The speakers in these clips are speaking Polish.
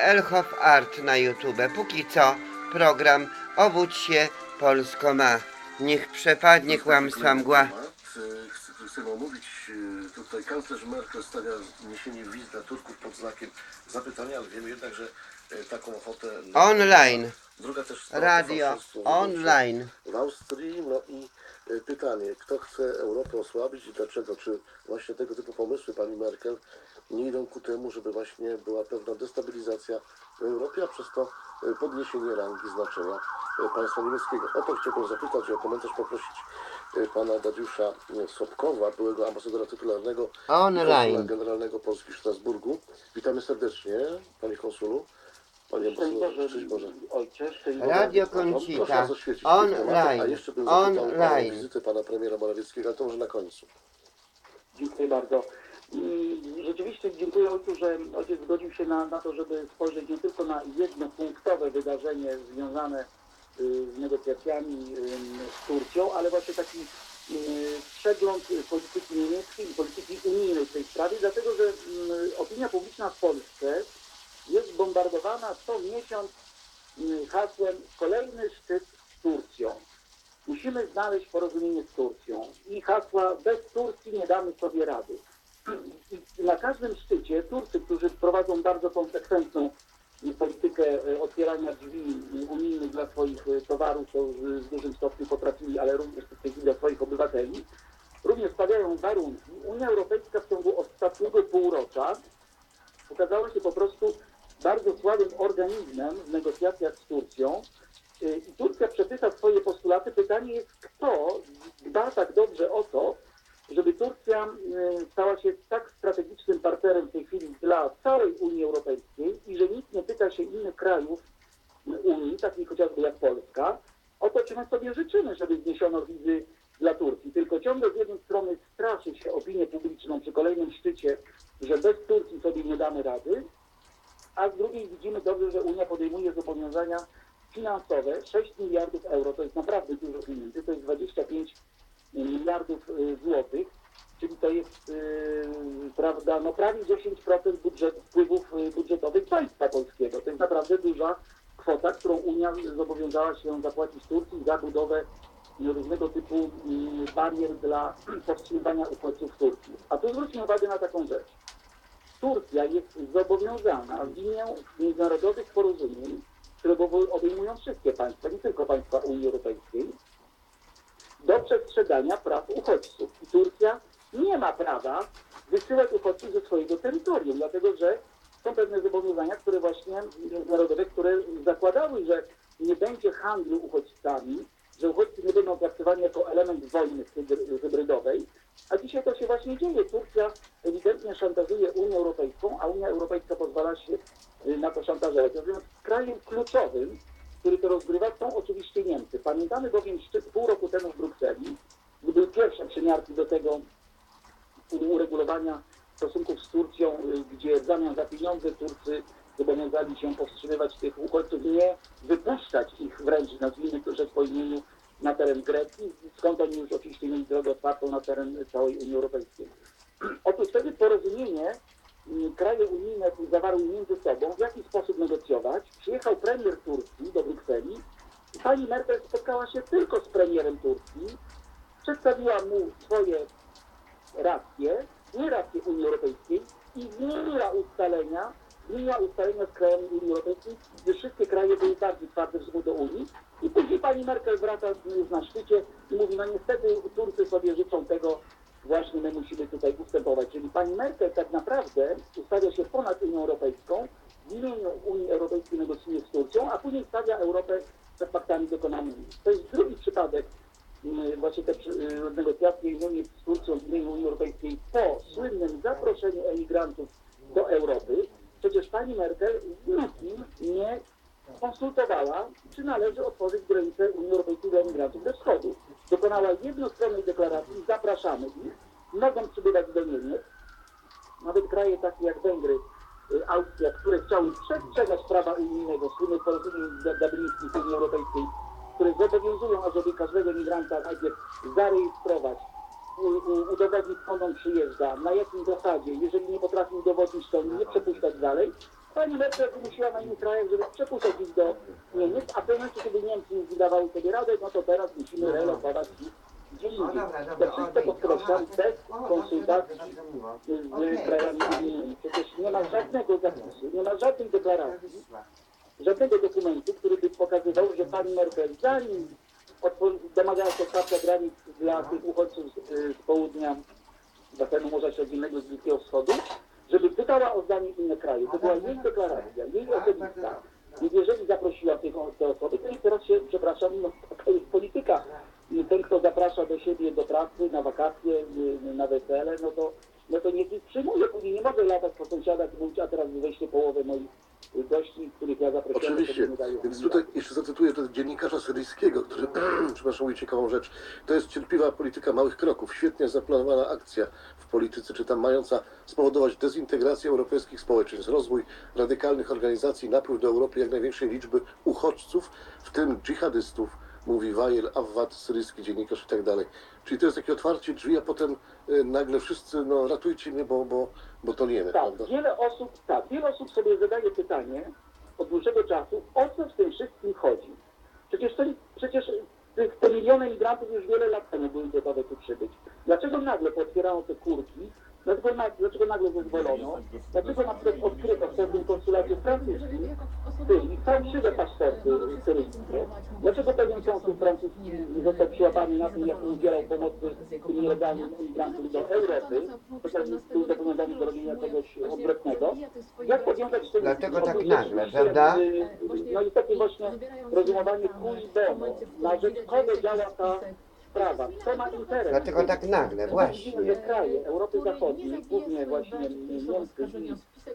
Elhoff Art na YouTube. Póki co program Obudź się, Polsko ma. Niech przepadnie kłamstwa mgła. Chcę- Chcemy omówić, e, tutaj kanclerz Merkel stawia niesienie wiz dla Turków pod znakiem zapytania, ale wiemy jednak, że e, taką ochotę... Online. Druga też sprawa, Radio online. W Austrii, no i e, pytanie, kto chce Europę osłabić i dlaczego? Czy właśnie tego typu pomysły pani Merkel nie idą ku temu, żeby właśnie była pewna destabilizacja w Europie, a przez to e, podniesienie rangi znaczenia e, państwa niemieckiego? O to chciałbym zapytać i o komentarz poprosić pana Dariusza Sobkowa, byłego ambasadora tytularnego Online. generalnego Polski w Strasburgu. Witamy serdecznie, panie konsulu. Panie Szczęść ambasadorze, Boże, szczęść Boże. ojcze, szczęść Boże. Radio Proszę Koncita. nas oświecić w tych tematach, A Online. jeszcze bym zapytał o Online. wizytę pana premiera Morawieckiego, ale to może na końcu. Dziękuję bardzo. I rzeczywiście dziękuję ojcu, że ojciec zgodził się na, na to, żeby spojrzeć nie tylko na jednopunktowe wydarzenie związane y, z negocjacjami y, z Turcją, ale właśnie taki y, przegląd polityki niemieckiej i polityki unijnej w tej sprawie, dlatego że y, opinia publiczna w Polsce jest bombardowana co miesiąc y, hasłem kolejny szczyt z Turcją. Musimy znaleźć porozumienie z Turcją i hasła bez Turcji nie damy sobie rady. I na każdym szczycie Turcy, którzy prowadzą bardzo konsekwentną politykę e, otwierania drzwi unijnych dla swoich e, towarów, to w dużym stopniu potrafili, ale również dla swoich obywateli, również stawiają warunki. Unia Europejska w ciągu ostatniego półrocza okazała się po prostu bardzo słabym organizmem w negocjacjach z Turcją. Y, I Turcja przepycha swoje postulaty. Pytanie jest, kto dba tak dobrze o to, żeby Turcja y, stała się tak strategicznym partnerem w tej chwili dla całej Unii Europejskiej i że nikt nie pyta się innych krajów Unii, takich chociażby jak Polska, o to, czy my sobie życzymy, żeby zniesiono wizy dla Turcji. Tylko ciągle z jednej strony straszy się opinię publiczną przy kolejnym szczycie, że bez Turcji sobie nie damy rady, a z drugiej widzimy dobrze, że Unia podejmuje zobowiązania finansowe 6 miliardów euro, to jest naprawdę dużo pieniędzy, to jest 25 miliardów y, złotych, czyli to jest y, prawda, no prawie 10% budżet, wpływów y, budżetowych państwa polskiego. To jest naprawdę duża kwota, którą Unia zobowiązała się zapłacić Turcji za budowę różnego typu y, barier dla powstrzymywania uchodźców w Turcji. A tu zwróćmy uwagę na taką rzecz. Turcja jest zobowiązana w imię międzynarodowych porozumień, które obo- obejmują wszystkie państwa, nie tylko państwa Unii Europejskiej, do przestrzegania praw uchodźców. I Turcja nie ma prawa wysyłać uchodźców ze swojego terytorium, dlatego że są pewne zobowiązania, które właśnie międzynarodowe, które zakładały, że nie będzie handlu uchodźcami, że uchodźcy nie będą traktowani jako element wojny hybry- hybrydowej, a dzisiaj to się właśnie dzieje. Turcja ewidentnie szantażuje Unię A Unia Europejska pozwala się y, na to szantażować. Natomiast krajem kluczowym, który to rozgrywa, są oczywiście Niemcy. Pamiętamy bowiem szczyt pół roku temu w Brukseli, gdy były pierwsze przymiarki do tego uregulowania stosunków z Turcją, y, gdzie w zamian za pieniądze Turcy zobowiązali się powstrzymywać tych uchodźców, nie wypuszczać ich wręcz, nazwijmy to rzecz po imieniu, na teren Grecji, skąd oni już oczywiście mieli drogę otwartą na teren całej Unii Europejskiej. Otóż wtedy porozumienie kraje unijne zawarły między sobą, w jaki sposób negocjować. Przyjechał premier Turcji do Brukseli i pani Merkel spotkała się tylko z premierem Turcji, przedstawiła mu swoje racje, nie racje Unii Europejskiej i zmieniła ustalenia, zmieniła ustalenia z krajami Unii Europejskiej, gdy wszystkie kraje były bardziej twarde w do Unii. I później pani Merkel wraca już na szczycie i mówi, no niestety Turcy sobie życzą tego, właśnie my musimy tutaj ustępować. Czyli pani Merkel tak naprawdę ustawia się ponad Unią Europejską, w imieniu Unii Europejskiej negocjuje z Turcją, a później stawia Europę przed faktami dokonanymi. To jest drugi przypadek mm, właśnie te y, negocjacje Unii z Turcją w imieniu Unii Europejskiej po słynnym zaproszeniu emigrantów do Europy. Przecież pani Merkel z nikim nie konsultowała, czy należy otworzyć granice Unii Europejskiej dla emigrantów ze wschodu. Dokonała jednostronnej deklaracji, zapraszamy ich, mogą przybywać do Niemiec, nawet kraje takie jak Węgry, y, Austria, które chciały przestrzegać prawa unijnego, słynnych porozumień dublińskich Unii Europejskiej, które zobowiązują, ażeby każdego migranta najpierw zarejestrować, udowodnić skąd on przyjeżdża, na jakim zasadzie, jeżeli nie potrafi udowodnić, to nie przepuszczać dalej. Pani Merkel wymusiła na innych krajach, żeby przepuszczać ich do Niemiec, a w pewnym momencie, kiedy Niemcy już wydawały sobie radę, no to teraz musimy relokować ich gdzie O, indziej. To wszystko podkreślam bez no, konsultacji z krajami. Przecież nie ma żadnego zapisu, nie ma żadnej deklaracji, żadnego dokumentu, który by pokazywał, że pani Merkel zanim domagała się otwarcia granic dla tych uchodźców z, z południa basenu Morza Śródziemnego z Bliskiego Wschodu, żeby pytała o zdanie inne kraje. To była jej deklaracja, jej osobista. I jeżeli zaprosiła tych, te osoby, to i teraz się, przepraszam, no, taka jest polityka. I ten, kto zaprasza do siebie do pracy, na wakacje, y, na wesele, no to, no to niech ich przyjmuje. Później nie mogę latać po sąsiadach i mówić, a teraz weźcie połowę moich gości, których ja zaprosiłem. Oczywiście, więc tutaj jeszcze zacytuję ten dziennikarza syryjskiego, który, przepraszam, mówi ciekawą rzecz. To jest cierpliwa polityka małych kroków, świetnie zaplanowana akcja polityce, czy tam mająca spowodować dezintegrację europejskich społeczeństw, rozwój radykalnych organizacji, napływ do Europy jak największej liczby uchodźców, w tym dżihadystów, mówi Wajel, Awad, syryjski dziennikarz i tak dalej. Czyli to jest takie otwarcie drzwi, a potem y, nagle wszyscy, no ratujcie mnie, bo, bo, bo toniemy, Tak, prawda? wiele osób, tak, wiele osób sobie zadaje pytanie od dłuższego czasu, o co w tym wszystkim chodzi. Przecież, to, przecież te miliony migrantów już wiele lat temu były gotowe tu przybyć. Dlaczego nagle potwierano te kurki? Dlaczego, na, dlaczego nagle zezwolono? Dlaczego na przykład odkryto w pewnym konsulacie francuskim Syrii fałszywe paszporty syryjskie? Dlaczego pewien konsul francuski został przyłapany na tym, jak udzielał pomocy tym nielegalnym imigrantom do Europy? Chociaż był zobowiązany do robienia czegoś odwrotnego. Jak powiązać to Dlatego tak nagle, prawda? No i takie właśnie rozumowanie cui bono, na rzecz kogo działa ta sprawa, kto ma interes. Dlatego tak nagle, właśnie. Kraje Europy Zachodniej, głównie właśnie Niemcy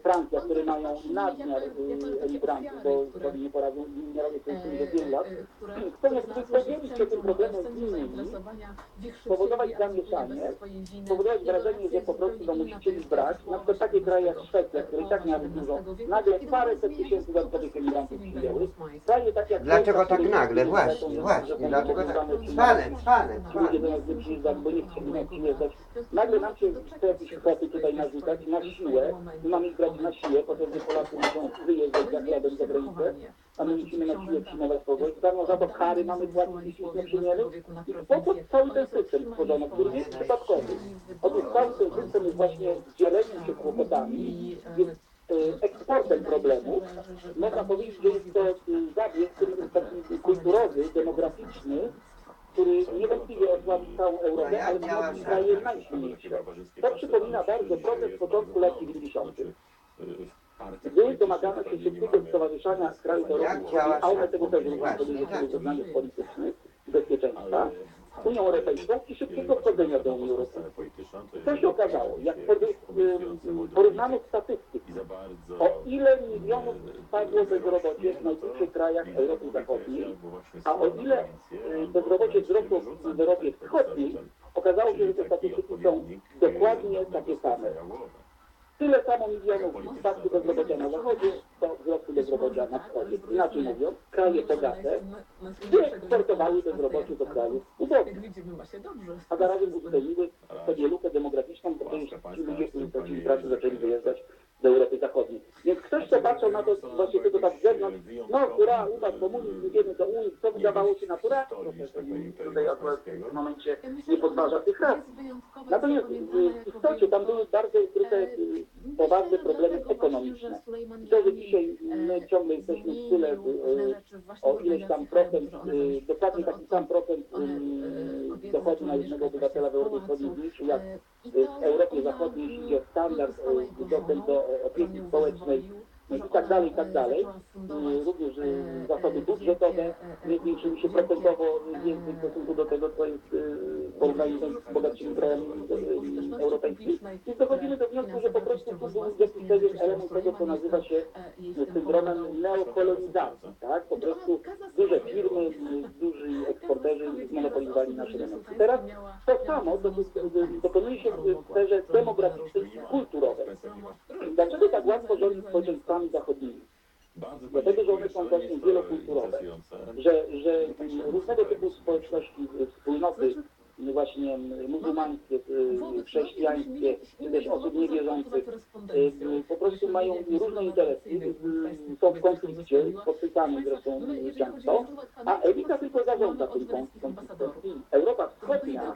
Francja, które mają nadmiar y, emigrantów, bo sobie nie poradzą, nie robią sobie do wielu lat, chcą jakby podzielić się tym problemem z innymi, spowodować zamieszanie, spowodować wrażenie, że po prostu no, musicie ich brać. Na przykład takie kraje jak Szwecja, które i tak miały dużo, nagle paręset tysięcy dodatkowych emigrantów przyjęły. Kraje takie jak Dlaczego tak nagle? nie Właśnie, właśnie. Dlatego tak. ludzie do nas nie bo nie nam przyjeżdżać. Nagle nam się chce jakieś kwoty tutaj narzucać na siłę. My mamy brać na siłę, potem że Polacy muszą wyjeżdżać za chlebem za granicę, a my musimy na siłę przyjmować kogoś. Darmo za to kary mamy płacić, jeśli nie przyjmiemy. I po co cały ten system stworzono, który jest przypadkowy? Otóż cały ten system jest właśnie dzieleniem się kłopotami, jest e, eksportem problemu. Można powiedzieć, że jest to e, zabieg, który jest taki kulturowy, demograficzny, który niewątpliwie osłabi całą Europę, ale wzmocni kraje najsilniejsze. To przypomina bardzo proces z początku lat 90. Gdy domagano się szybkiego stowarzyszania krajów działa a one tego też tak. były zeznaniów politycznych bezpieczeństwa, Unią Europejską i szybkiego wchodzenia do Unii Europejskiej. Co się okazało? Jak pory- ym, porównano statystyki, o ile milionów spadło bezrobocie w największych krajach Europy Zachodniej, a o ile y, bezrobocie wzrosło w Europie Wschodniej, okazało się, że te statystyki są dokładnie takie same. Tyle samo milionów spadku bezrobocia na zachodzie, to wzrostu bezrobocia na wschodzie. Inaczej mówiąc, kraje bogate wyeksportowały bezrobocie do krajów ubogich. A zarazem uwzględniły sobie lukę demograficzną, bo przecież ci ludzie, którzy stracili pracę, zaczęli wyjeżdżać do Europy Zachodniej. Więc ktoś, kto patrzył na to właśnie tylko tak z zewnątrz, no hurra, upadł komunizm, idziemy do Unii, co wydawało się naturalne, tutaj akurat w tym momencie nie podważa tych racji. Natomiast w istocie tam były bardzo ukryte y, poważne problemy ekonomiczne. I to, że dzisiaj my ciągle jesteśmy w tyle y, o ileś tam procent, dokładnie taki sam procent y, dochodu na jednego obywatela w Europie Wschodniej jak w Europie Zachodniej, jeśli chodzi o standard, dostęp do e, opieki społecznej you. I tak dalej, i tak dalej. Również y, zasoby budżetowe zwiększyły się procentowo więcej w stosunku do tego, co jest w porównaniu z bogatszymi krajami europejskimi. I dochodzimy do wniosku, że po prostu tu był jakiś pewien element tego, co nazywa się syndromem neokolonizacji, tak? Po prostu duże firmy, duży eksporterzy zmonopolizowali nasz rynek. I teraz to samo do, dokonuje się w sferze demograficznej i kulturowej. Dlaczego tak łatwo rządzić społeczeństwami zachodnimi? Dlatego, że one są właśnie wielokulturowe. Że, że różnego typu społeczności, wspólnoty właśnie m, muzułmańskie, y, chrześcijańskie, czy też osób niewierzących, y, po prostu mają różne interesy, y, są w konflikcie, spotykane zresztą y, często, a elita tylko zarządza tym konfliktem. Europa Wschodnia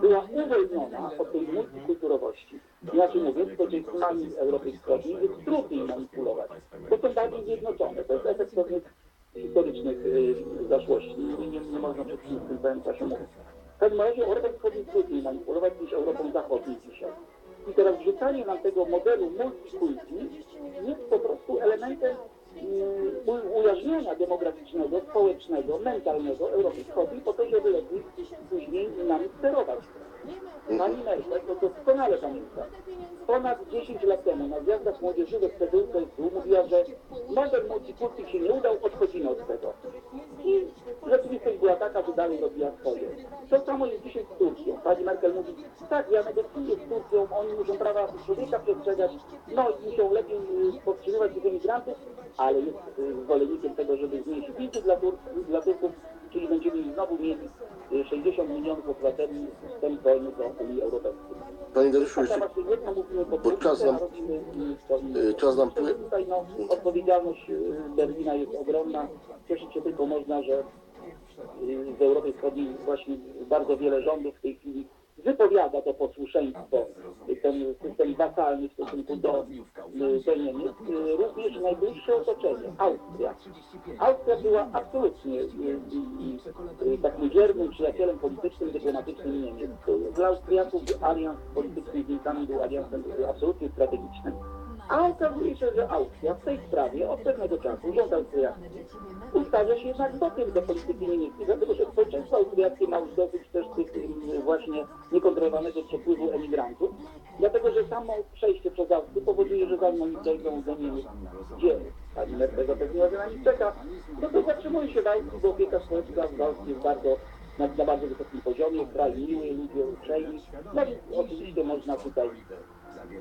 była uwolniona od tej multikulturowości. Inaczej mówiąc, spodziewaniami Europy Wschodniej jest trudniej manipulować, bo są bardziej zjednoczone. To jest efekt pewnych historycznych y, zaszłości. Nie, nie, nie można przed tym w tym samym czasie mówić. Każdym razie Europą Wschodnią jest trudniej manipulować niż Europą Zachodnią dzisiaj. I teraz wrzucanie nam tego modelu multikulti jest po prostu elementem mm, u- ujarzmienia demograficznego, społecznego, mentalnego Europy Wschodniej po to, żeby lepiej później nami sterować. Pani Merkel to doskonale pamięta. Ponad 10 lat temu na zjazdach młodzieżowych CDU-CSU mówiła, że model multikulti się nie udał, odchodzimy od tego. I rzeczywistość była taka, że dalej robiła swoje. To samo jest dzisiaj z Turcją. Pani Merkel mówi, tak, ja negocjuję z Turcją, oni muszą prawa człowieka przestrzegać, no i muszą lepiej y, powstrzymywać tych emigrantów, ale jest y, zwolennikiem tego, żeby znieść wizy dla Turków, czyli będziemy znowu mieli y, 60 milionów obywateli wstęp wolny do Unii Europejskiej. Panie Dariuszu, Tak, jeszcze po bo czas nam- innego. y, czas nam Myślę, pły- że Tutaj no, odpowiedzialność Berlina jest ogromna. Cieszyć się tylko można, że w Europie Wschodniej właśnie bardzo wiele rządów w tej chwili wypowiada to posłuszeństwo, ten system wasalny w stosunku do, y, do Niemiec. Y, Również najbliższe otoczenie, Austria. Austria była absolutnie y, takim wiernym przyjacielem politycznym, dyplomatycznym Niemiec. Dla Austriaków alians polityczny z Niemcami był aliansem absolutnie strategicznym. A okazuje się, że Austria w tej sprawie od pewnego czasu, rząd austriacki, ustawia się jednak bokiem do polityki niemieckiej, dlatego że społeczeństwo austriackie ma już dosyć też tych właśnie niekontrolowanego przepływu emigrantów, dlatego że samo przejście przez Austrię powoduje, że zanim oni dojdą do Niemiec, gdzie pani Merkel zapewniła, że na nich czeka, no to zatrzymują się w Austrii, bo opieka społeczna w Austrii jest bardzo na, na bardzo wysokim poziomie, kraj miły, ludzie uprzejmi. No i oczywiście można tutaj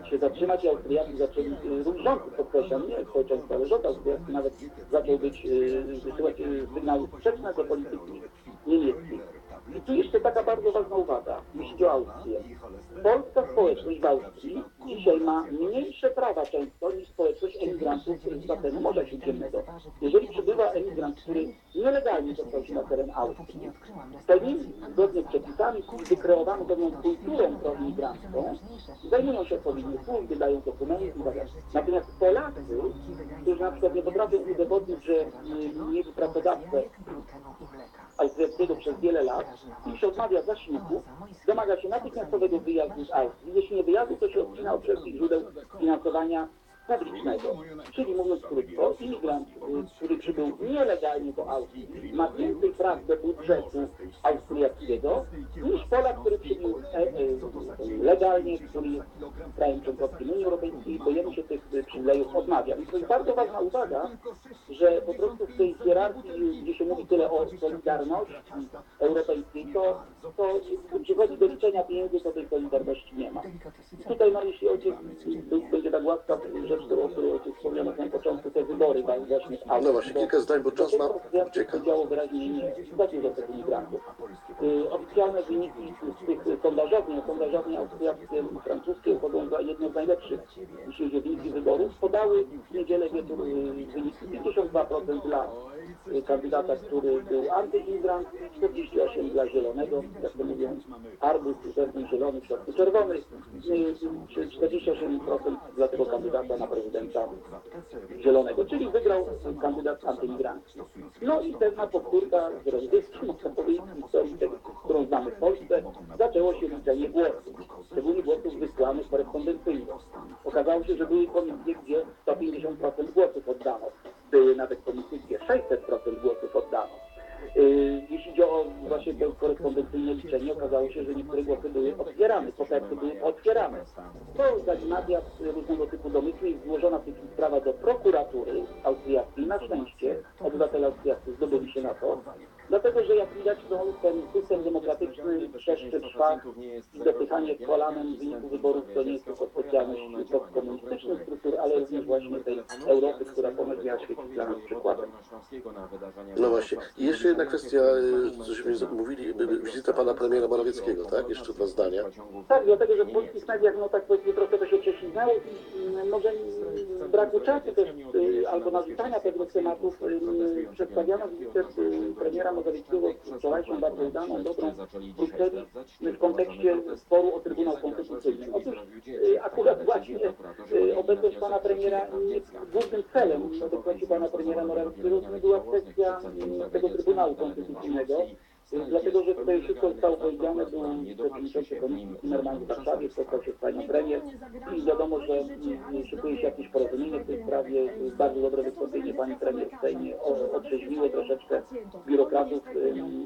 się zatrzymać Austriacy zaczęli, y, rząd podkreślam, nie społeczeństwo, ale rząd austriacki nawet zaczął być, y, wysyłać y, sygnały sprzeczne do polityki niemieckiej. I tu jeszcze taka bardzo ważna uwaga, jeśli chodzi o Austrię. Polska społeczność w Austrii dzisiaj ma mniejsze prawa często niż społeczność emigrantów z basenu Morza Śródziemnego. Jeżeli przybywa emigrant, który nielegalnie dostał się na teren Austrii, pełnili zgodnie z przepisami wykreowaną pewną kulturą proimigrancką, zajmują się odpowiednie służby, dają dokumenty itd. Natomiast Polacy, którzy na przykład nie potrafią udowodnić, że y, mieli pracodawcę austriackiego przez wiele lat i się odmawia zasiłku, domaga się natychmiastowego wyjazdu z Austrii. Jeśli nie wyjazdu, to się odcina od wszelkich źródeł finansowania publicznego. Czyli mówiąc krótko, imigrant, który przybył nielegalnie do Austrii, ma więcej praw do budżetu austriackiego niż Polak, który przybył e, e, legalnie, który jest krajem członkowskim Unii Europejskiej, bo jemu się tych przywilejów odmawia. I to jest bardzo ważna uwaga, że po prostu w tej hierarchii, gdzie się mówi tyle o solidarności europejskiej, to, to przychodzi do liczenia pieniędzy, to tej solidarności nie ma. I tutaj, no, jeśli ojciec będzie tak łaskaw, rzecz, którą, którą ojciec wspomniał na początku, te wybory w Austrii. No właśnie, kilka zdań, bo czas nam ucieka. Powiedziało wyraźnie nie, za dużo tych imigrantów. Y, Oficjalne wyniki z tych sondażowni, a sondażownie austriackie francuskie uchodzą za jedne z najlepszych, jeśli chodzi o wyniki wyborów, podały w niedzielę wieczór y, wyniki 52% dla y, kandydata, który był antyimigrant, 48% dla zielonego, jak to mówią, arbus, czerwony zielony, w środku czerwony, y, czy 48% dla tego kandydata na prezydenta zielonego, czyli wygrał kandydat antyimigrancki. No i pewna powtórka z rozrywki, można powiedzieć, historii, którą znamy w Polsce, zaczęło się liczenie głosów, szczególnie głosów wysłanych korespondencyjnie. Okazało się, że były komisje, gdzie 150% głosów oddano. Były nawet komisje, gdzie 600% głosów oddano. Yy, Jeśli chodzi o właśnie to korespondencyjne liczenie, okazało się, że niektóre głosy były otwierane, koperty były otwierane. To zagnawia różnego typu domysły i złożona w tej sprawa do prokuratury austriackiej. Na szczęście obywatele austriaccy zdobyli się na to Dlatego, że jak widać, to ten system demokratyczny jeszcze trwa i dopychanie kolanem w wyniku wyborów to nie jest tylko specjalność postkomunistycznych struktur, ale również właśnie tej Europy, która pomagała świecić dla nas przykładem. No właśnie. I jeszcze jedna kwestia, y, cośmy z- mówili, wizyta pana premiera Morawieckiego, tak? Jeszcze dwa zdania. Tak, dlatego, że w polskich mediach, no tak powiedzmy, trochę to się prześlizgało i może mm, braku czasu też, y, albo narzucania pewnych tematów y, przedstawiano wizytę premiera Morawieckiego wczorajszą bardzo udaną, dobrą Brukseli w kontekście sporu o Trybunał Konstytucyjny. Otóż y, akurat właśnie obecność pana premiera głównym celem obecności pana premiera Morawieckiego była kwestia tego Trybunału Konstytucyjnego, Dlatego, że tutaj wszystko zostało powiedziane, był przewodniczący komisji Zimmerman w Warszawie, spotkał się z panią premier i wiadomo, że mm, szykuje się jakieś porozumienie w tej sprawie. Bardzo dobre wystąpienie pani premier w Sejmie otrzeźwiło troszeczkę biurokratów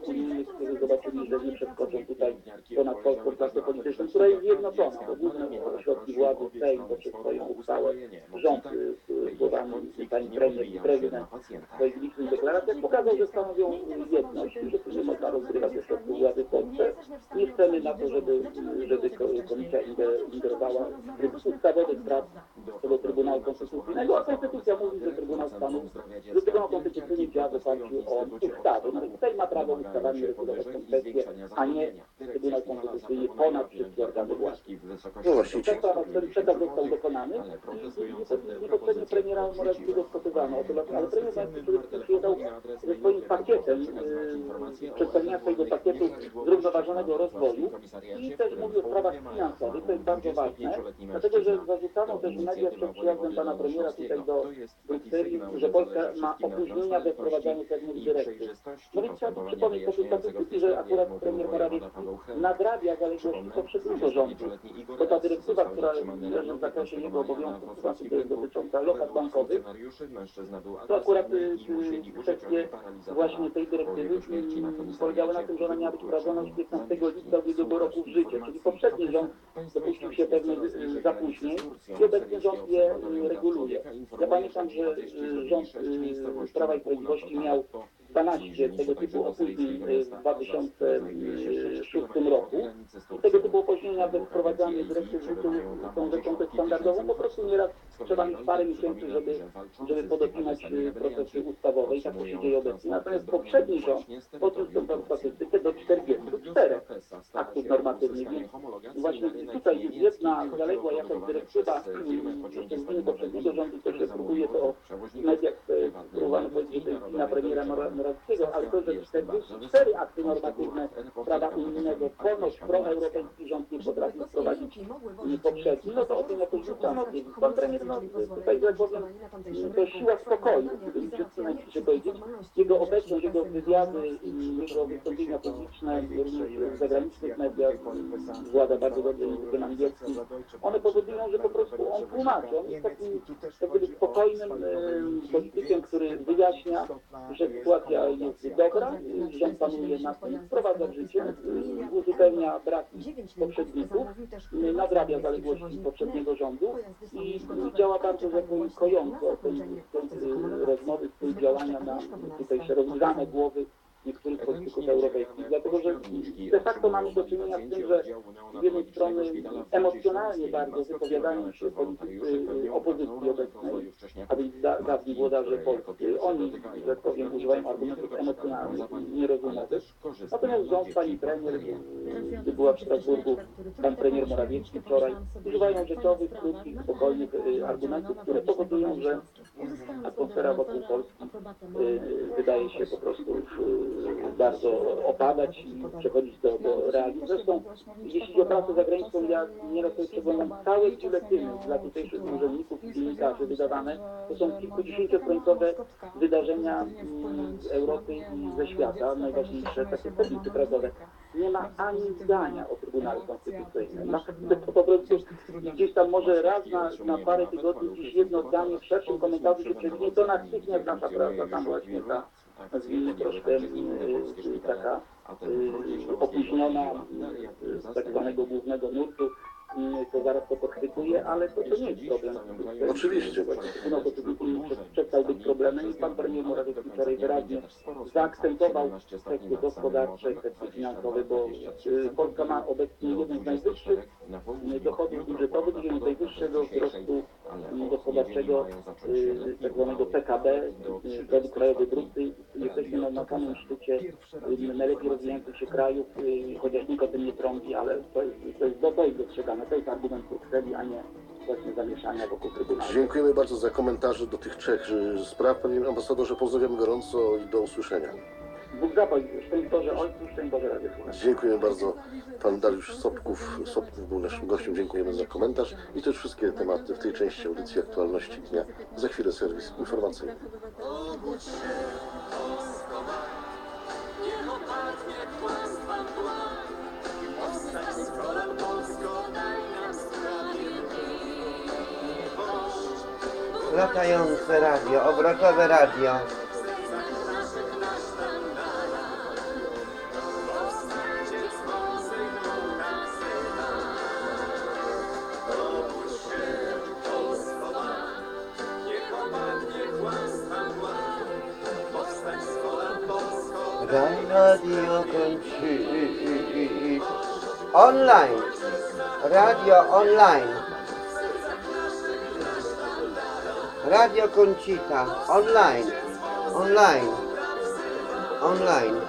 unijnych, którzy zobaczyli, że nie przeskoczą tutaj ponad polską klasę polityczną, która jest zjednoczona, bo główne ośrodki władzy, Sejm poprzez swoją uchwałę, rząd y, y, słowami pani premier i prezydent w swoich licznych deklaracjach pokazał, że stanowią jedność że nie można ośrodków władzy w Polsce. Nie chcemy na to, żeby, żeby ko- komisja inge- ingerowała w tryb ustawowych praw co do Trybunału Konstytucyjnego, a Konstytucja mówi, że Trybunał Stanu, że Trybunał Konstytucyjny działa w oparciu o ustawy. No tutaj ma prawo ustawami regulować tę kwestię, a nie Trybunał Konstytucyjny ponad wszystkie organy władzy. No właśnie. Przekaz został dokonany i niepotrzebnie premiera Morawieckiego skopywano. o tyle- Ale premier Morawiecki przyjechał ze swoim pakietem, yy, swojego pakietu zrównoważonego rozwoju i też mówił o sprawach finansowych, to jest bardzo ważne, dlatego że zarzucano też w mediach przed przyjazdem pana premiera tutaj do Brukseli, że Polska ma opóźnienia we wprowadzaniu pewnych dyrektyw. No więc trzeba przypomnieć po tej statystyce, że akurat premier Morawiecki nadrabia zaległości poprzedniego rządu. Bo ta dyrektywa, która leży w zakresie jego obowiązków, to jest dotycząca lokat bankowych, to akurat y, y, kwestie właśnie tej dyrektywy mm, polegały na tym, że ona miała być wprowadzona już 15 lipca ubiegłego roku w życie, czyli poprzedni rząd dopuścił się pewnych zapóźnień i obecny rząd je y, reguluje. Ja pamiętam, że y, rząd y, Prawa i Sprawiedliwości miał 12 tego typu opóźnień y, w 2006 roku. I tego typu opóźnienia we wprowadzaniu dyrektyw życiu są rzeczą standardową. Po prostu nieraz trzeba mieć parę miesięcy, żeby, żeby podopinać y, procesy ustawowe i tak to się dzieje obecnie. Natomiast poprzedni rząd podniósł tę statystykę do 44 aktów normatywnych, więc właśnie tutaj jest jedna zaległa jakaś dyrektywa z winy poprzedniego rządu, też się próbuje to w mediach e, próbowano powiedzieć, że to jest wina premiera Morawieckiego, ale to, że 44 akty normatywne prawa unijnego ponoć proeuropejski rząd nie potrafi wprowadzić i poprzedni, no to o tym jakoś rzucano. Pan premier, no tutaj, że powiem, to siła spokoju, gdyby wszyscy najczęściej powiedzieć, jego obecność, jego wywiady i jego wystąpienia publiczne również w zagranicznych mediach, włada bardzo dobrze językiem angielskim, one powodują, że po prostu on tłumaczy, on jest takim gdyby spokojnym e, politykiem, który wyjaśnia, że sytuacja jest dobra, rząd panuje nad tym, wprowadza w życie, e, uzupełnia braki poprzedników, e, nadrabia zaległości poprzedniego rządu i działa bardzo jakby kojąco tej, tej rozmowy, tej działania na tutejsze rozgrzane głowy niektórych polityków europejskich, dlatego że de facto mamy do czynienia z tym, że emocjonalnie bardzo wypowiadają się politycy opozycji obecnej, a więc da, dawni włodarze polscy, oni, że tak powiem, używają argumentów emocjonalnych nierozumowych. Natomiast rząd, pani premier, gdy była w Strasburgu, pan premier Morawiecki wczoraj, używają rzeczowych, krótkich, spokojnych y, argumentów, które powodują, że atmosfera wokół Polski y, wydaje się po prostu y, bardzo opadać i przechodzić do, do. Zresztą, jeśli chodzi o pracę zagraniczną, ja nieraz sobie przeglądam całe biuletyny dla tutejszych urzędników i dziennikarzy wydawane. To są kilkudziesięciostronicowe wydarzenia z Europy i ze świata, najważniejsze takie serwisy prasowe. Nie ma ani zdania o Trybunale Konstytucyjnym. Naprawdę to po prostu gdzieś tam może raz na, na parę tygodni gdzieś jedno zdanie w szerszym komentarzu się przewiduje, to natychmiast nasza praca tam właśnie ta nazwijmy troszkę y, y, taka y, opóźniona z tak zwanego głównego nurtu to zaraz to podchwytuje, ale to, to nie jest problem. Oczywiście. No to przestał być problemem i pan premier Morawiecki wczoraj wyraźnie zaakcentował kwestie gospodarcze, kwestie finansowe, bo Polska ma obecnie jeden z najwyższych dochodów budżetowych, jeden z najwyższego wzrostu gospodarczego, y, tak zwanego PKB, y, produkt krajowy brutty. Jesteśmy na, na samym szczycie y, najlepiej rozwijających się krajów, y, chociaż nikt o tym nie trąbi, ale to jest, to jest, to jest dostrzegane, to jest argument Brukseli, a nie właśnie zamieszania wokół Trybunału. Dziękujemy bardzo za komentarze do tych trzech spraw. Panie ambasadorze, pozdrawiam gorąco i do usłyszenia. Bóg zapłać, szczęść Boże Ojcu, szczęść Boże Radzie. Dziękuję bardzo. Pan Dariusz Sobków, Sobków był naszym gościem. Dziękujemy za komentarz. I to już wszystkie tematy w tej części audycji aktualności dnia. Za chwilę serwis informacyjny. Obudź się, Polsko ma, niech opadnie kłamstwa mgła. Powstań z kolan Polsko, daj nam sprawiedliwość. Latające radio, obrotowe radio. Radio kończy. Online. Radio online. Radio Koncita. Online. Online. Online.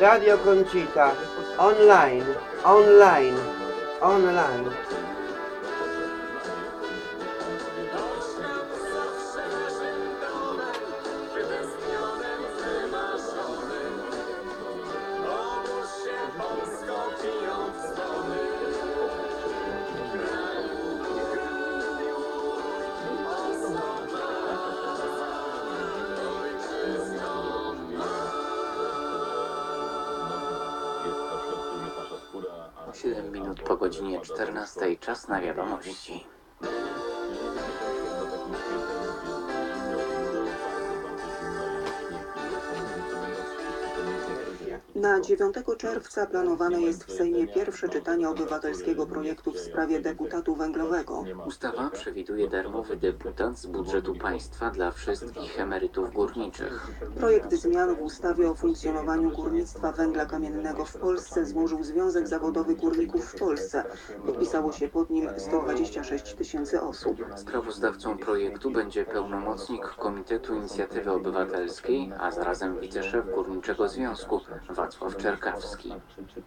Radio Koncita. Online. Online. Online. 14 czas na wiadomości. 9 czerwca planowane jest w Sejmie pierwsze czytanie obywatelskiego projektu w sprawie deputatu węglowego. Ustawa przewiduje darmowy deputat z budżetu państwa dla wszystkich emerytów górniczych. Projekt zmian w ustawie o funkcjonowaniu górnictwa węgla kamiennego w Polsce złożył Związek Zawodowy Górników w Polsce. Podpisało się pod nim 126 tysięcy osób. Sprawozdawcą projektu będzie pełnomocnik Komitetu Inicjatywy Obywatelskiej, a zarazem wiceszef Górniczego Związku Wacław Czerkawski.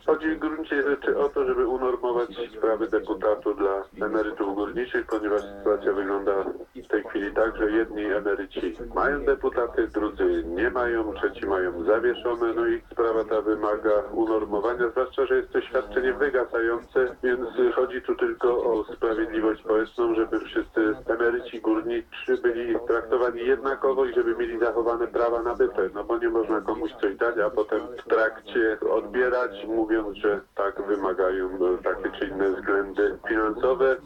Chodzi w gruncie rzeczy o to, żeby unormować sprawy deputatu dla emerytów górniczych, ponieważ sytuacja wygląda w tej chwili tak, że jedni emeryci mają deputaty, drudzy nie mają, trzeci mają zawieszone, no i sprawa ta wymaga unormowania, zwłaszcza, że jest to świadczenie wygasające, więc chodzi tu tylko o sprawiedliwość społeczną, żeby wszyscy emeryci górniczy byli traktowani jednakowo i żeby mieli zachowane prawa nabyte, no bo nie można komuś coś dać, a potem w trakcie odbierać, mówiąc, że tak wymagają e, takie czy inne względy finansowe.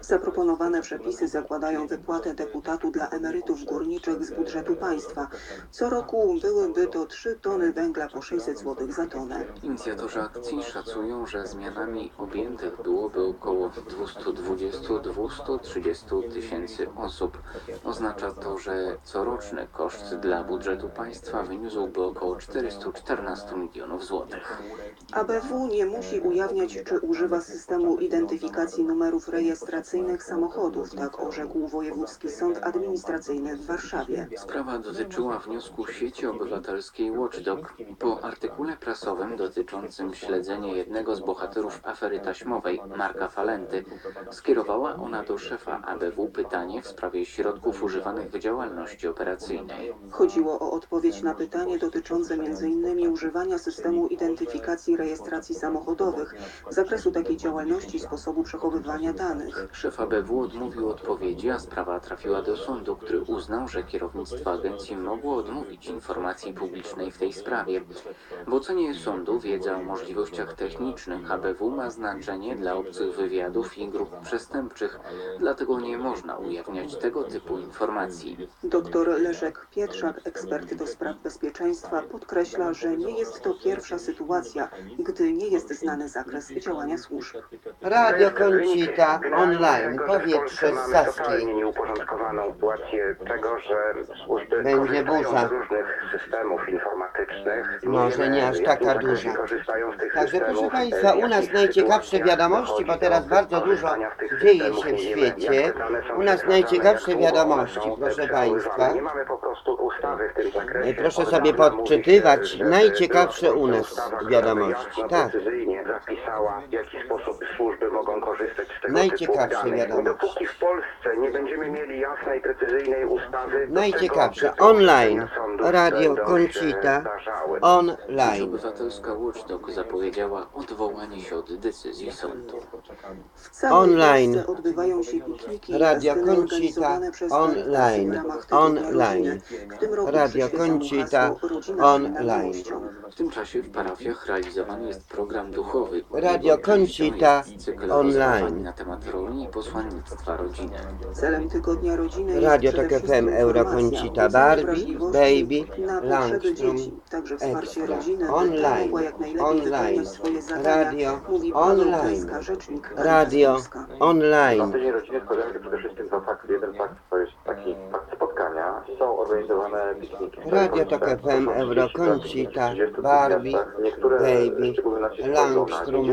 Zaproponowane przepisy zakładają wypłatę deputatu dla emerytów górniczych z budżetu państwa. Co roku byłyby to 3 tony węgla po 600 zł za tonę. Inicjatorzy akcji szacują, że zmianami objętych byłoby około 220-230 tysięcy osób. Oznacza to, że coroczny koszt dla budżetu państwa wyniósłby około 414 milionów złotych. ABW nie musi ujawniać, czy używa systemu identyfikacji numerów rejestracyjnych samochodów, tak orzekł Wojewódzki Sąd Administracyjny w Warszawie. Sprawa dotyczyła wniosku sieci obywatelskiej Watchdog. Po artykule prasowym dotyczącym śledzenia jednego z bohaterów afery taśmowej, Marka Falenty, skierowała ona do szefa ABW pytanie w sprawie środków używanych w działalności operacyjnej. Chodziło o odpowiedź na pytanie dotyczące m.in. używania systemu identyfikacji rejestracji samochodowych, zakresu takiej działalności i sposobu przechowywania danych. Szef ABW odmówił odpowiedzi, a sprawa trafiła do sądu, który uznał, że kierownictwo agencji mogło odmówić informacji publicznej w tej sprawie. W ocenie sądu wiedza o możliwościach technicznych ABW ma znaczenie dla obcych wywiadów i grup przestępczych, dlatego nie można ujawniać tego typu informacji. Dr Leszek Pietrzak, ekspert do spraw bezpieczeństwa, podkreśla, że nie Jest to pierwsza sytuacja, gdy nie jest znany zakres działania służb. Radio Koncita online, powietrze z Saskiej. totalnie nieuporządkowaną sytuację tego, że służby Będzie korzystają burza. z różnych systemów informatycznych. Może wiemy, nie aż taka duża. korzystają z tych Także systemów, proszę e, Państwa, w u nas jakich najciekawsze sytuacjach wiadomości, dochodzi bo do teraz bardzo dużo wykorzystania w tych dzieje systemów. się w Nie wiemy, świecie. jak te dane są U nas najciekawsze jak długo one wiadomości, są proszę przechowywane. Państwa. Nie mamy po prostu ustawy w tym zakresie. Proszę Od sobie dawna mówi się, podczytywać najciekawsze u nas wiadomości. Tak. precyzyjnie zapisała, w jaki sposób służby mogą korzystać z tego Najciekawsze typu danych. wiadomości. I dopóki w Polsce nie będziemy mieli jasnej, precyzyjnej ustawy, do Najciekawsze tego online, orzeczenia sądów radio będą zdarzały. Online. obywatelska Watchdog zapowiedziała odwołanie się od decyzji sądu. W całej Online. Polsce odbywają się pikniki i Radio festyny Koncita organizowane przez online. Caritas w ramach Tygodnia Online. Rodziny. W tym roku Radio przyświeca mu Koncita hasło Rodzina silna online. miłością. W tym czasie w parafiach realizowany jest program duchowy. Radio Koncita online. na temat roli i posłannictwa rodziny. Celem Tygodnia Rodziny Radio jest Tok FM, Eurokoncita, Barbie, Baby, Langstrom, dzieci, także wsparcie Extra. Online, mogła jak najlepiej online, wypełniać swoje zadania, radio, online, radio, online. tydzień rodziny składają się przede wszystkim dwa fakty. Jeden fakt to jest taki fakt. Są organizowane pikniki. Radio Tok FM, Barbie, Baby, Langstrom,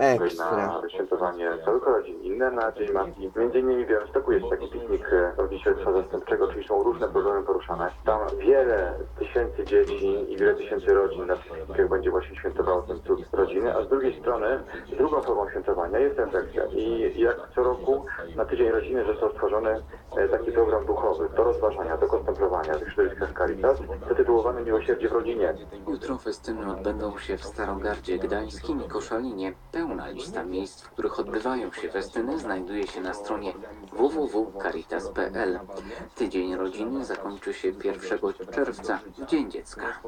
Extra. na świętowanie całych rodzin, inne na Dzień Matki. Między innymi w Białymstoku jest taki piknik e, rodzicielstwa zastępczego, czyli są różne programy poruszane. Tam wiele tysięcy dzieci i wiele tysięcy rodzin na tych piknikach będzie właśnie świętowało ten cud rodziny, a z drugiej strony drugą formą świętowania jest refleksja. I jak co roku na Tydzień Rodziny został stworzony e, taki program duchowy do rozważania, do kontemplowania w środowiskach Caritas, zatytułowany Miłosierdzie w rodzinie. Jutro festyny odbędą się w Starogardzie Gdańskim i Koszalinie. Pełna lista miejsc, w których odbywają się festyny znajduje się na stronie www.caritas.pl. Tydzień rodziny zakończy się 1 czerwca, Dzień Dziecka.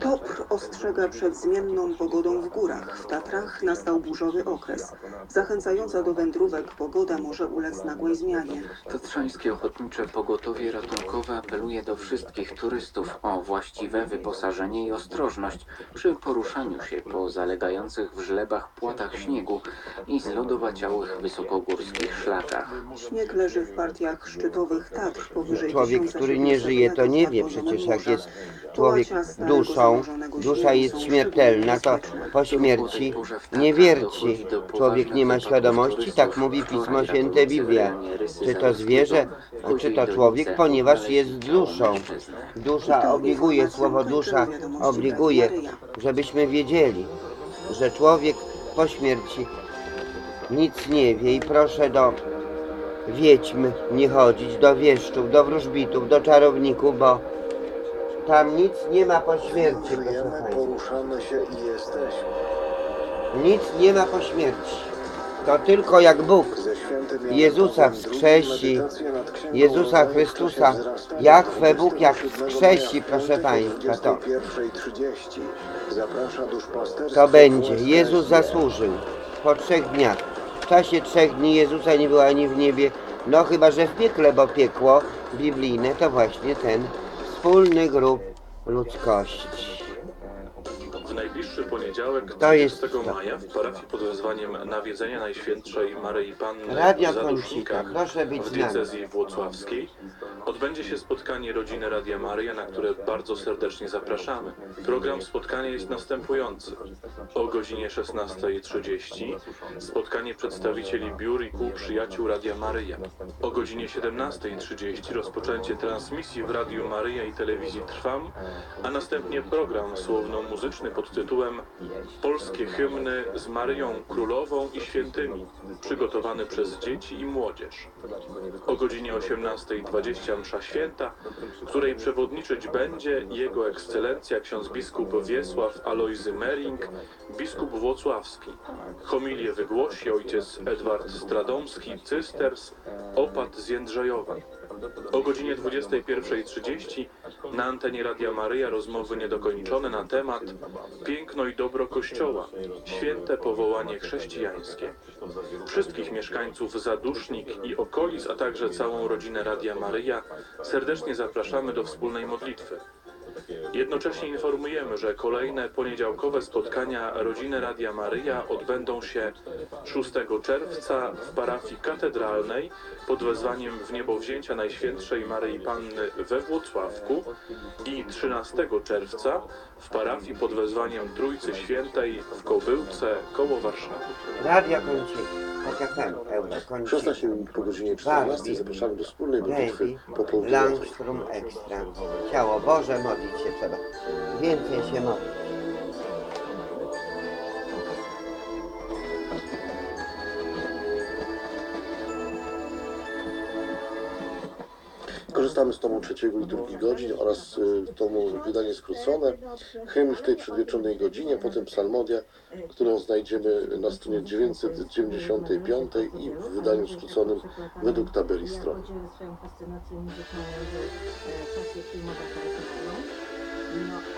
TOPR ostrzega przed zmienną pogodą w górach. W Tatrach nastał burzowy okres. Zachęcająca do wędrówek pogoda może ulec nagłej zmianie. Tatrzańskie Ochotnicze Pogotowie Ratunkowe apeluje do wszystkich turystów o właściwe wyposażenie i ostrożność przy poruszaniu się po zalegających w żlebach płatach śniegu i zlodowaciałych wysokogórskich szlakach. Śnieg leży w partiach szczytowych Tatr powyżej Człowiek, 1700 który nie żyje, to nie wie przecież jak jest. Człowiek duszą, dusza jest śmiertelna, to po śmierci nie wierci. Człowiek nie ma świadomości, tak mówi Pismo Święte Biblia. Czy to zwierzę, czy to człowiek, ponieważ jest duszą. Dusza obliguje, słowo dusza obliguje, żebyśmy wiedzieli, że człowiek po śmierci nic nie wie i proszę do wiedźm nie chodzić, do wieszczów, do wróżbitów, do czarowników, bo tam nic nie ma po śmierci, proszę Żyjemy, Państwa. poruszamy się i jesteśmy. Nic nie ma po śmierci. To tylko jak Bóg Ze świętym Janem Jezusa Pawłem II wskrzesi, medytacje nad Księgą Jezusa Rodzaju w Chrystusa, czasie wzrastania Jachwę Bóg jak 27 wskrzesi, dnia proszę Państwa, to, 21:30 Zaprasza duszpasterstwo to będzie. Jezus zasłużył po trzech dniach. W czasie trzech dni Jezusa nie było ani w niebie, no chyba, że w piekle, bo piekło biblijne to właśnie ten wspólny grób ludzkości. Najbliższy poniedziałek, To jest 30 to. maja, w parafii pod wezwaniem Nawiedzenia Najświętszej Maryi Panny Radio w proszę być w z nami. diecezji włocławskiej odbędzie się spotkanie rodziny Radia Maryja, na które bardzo serdecznie zapraszamy. Program spotkania jest następujący. O godzinie 16.30 spotkanie przedstawicieli biur i kół przyjaciół Radia Maryja. O godzinie 17.30 rozpoczęcie transmisji w Radiu Maryja i telewizji Trwam, a następnie program słowno-muzyczny pod tytułem Polskie hymny z Maryją Królową i Świętymi, przygotowany przez dzieci i młodzież. O godzinie 18.20 msza święta, której przewodniczyć będzie Jego Ekscelencja ksiądz biskup Wiesław Alojzy Mering, biskup włocławski. Homilię wygłosi ojciec Edward Stradomski, cysters, opat z Jędrzejowa. O godzinie 21.30 na antenie Radia Maryja rozmowy niedokończone na temat Piękno i dobro Kościoła, święte powołanie chrześcijańskie. Wszystkich mieszkańców Zadusznik i okolic, a także całą rodzinę Radia Maryja serdecznie zapraszamy do wspólnej modlitwy. Jednocześnie informujemy, że kolejne poniedziałkowe spotkania rodziny Radia Maryja odbędą się 6 czerwca w parafii katedralnej pod wezwaniem w niebowzięcia Najświętszej Maryi Panny we Włocławku i 13 czerwca w parafii pod wezwaniem Trójcy Świętej w Kobyłce koło Warszawy. Radio kończy. Tak jak ten, euro kończy. 16 minut po godzinie 14 zapraszamy do wspólnej modlitwy popołudniowej. Langstrom Extra. Ciało Boże, modlić się trzeba. Więcej się modlić. Korzystamy z tomu trzeciego liturgii godzin oraz y, tomu wydanie skrócone. Hymn w tej przedwieczornej godzinie, potem psalmodia, którą znajdziemy na stronie 995 i w wydaniu skróconym według tabeli stron. charytatywną. No,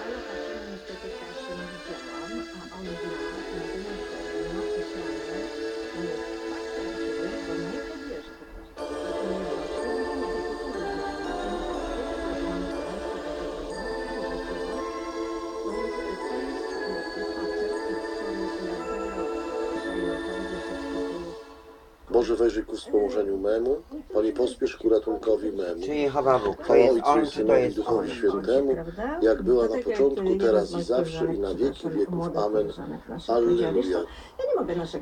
Boże wejrzyj ku wspomożeniu memu, Panie pospiesz ku ratunkowi memu. Czy Jehowa Bóg, to Chwała jest Ojcu On, i czy to Synowi i jest On? Duchowi Świętemu, jak była na początku, teraz i zawsze i na wieki wieków. Amen. Alleluja.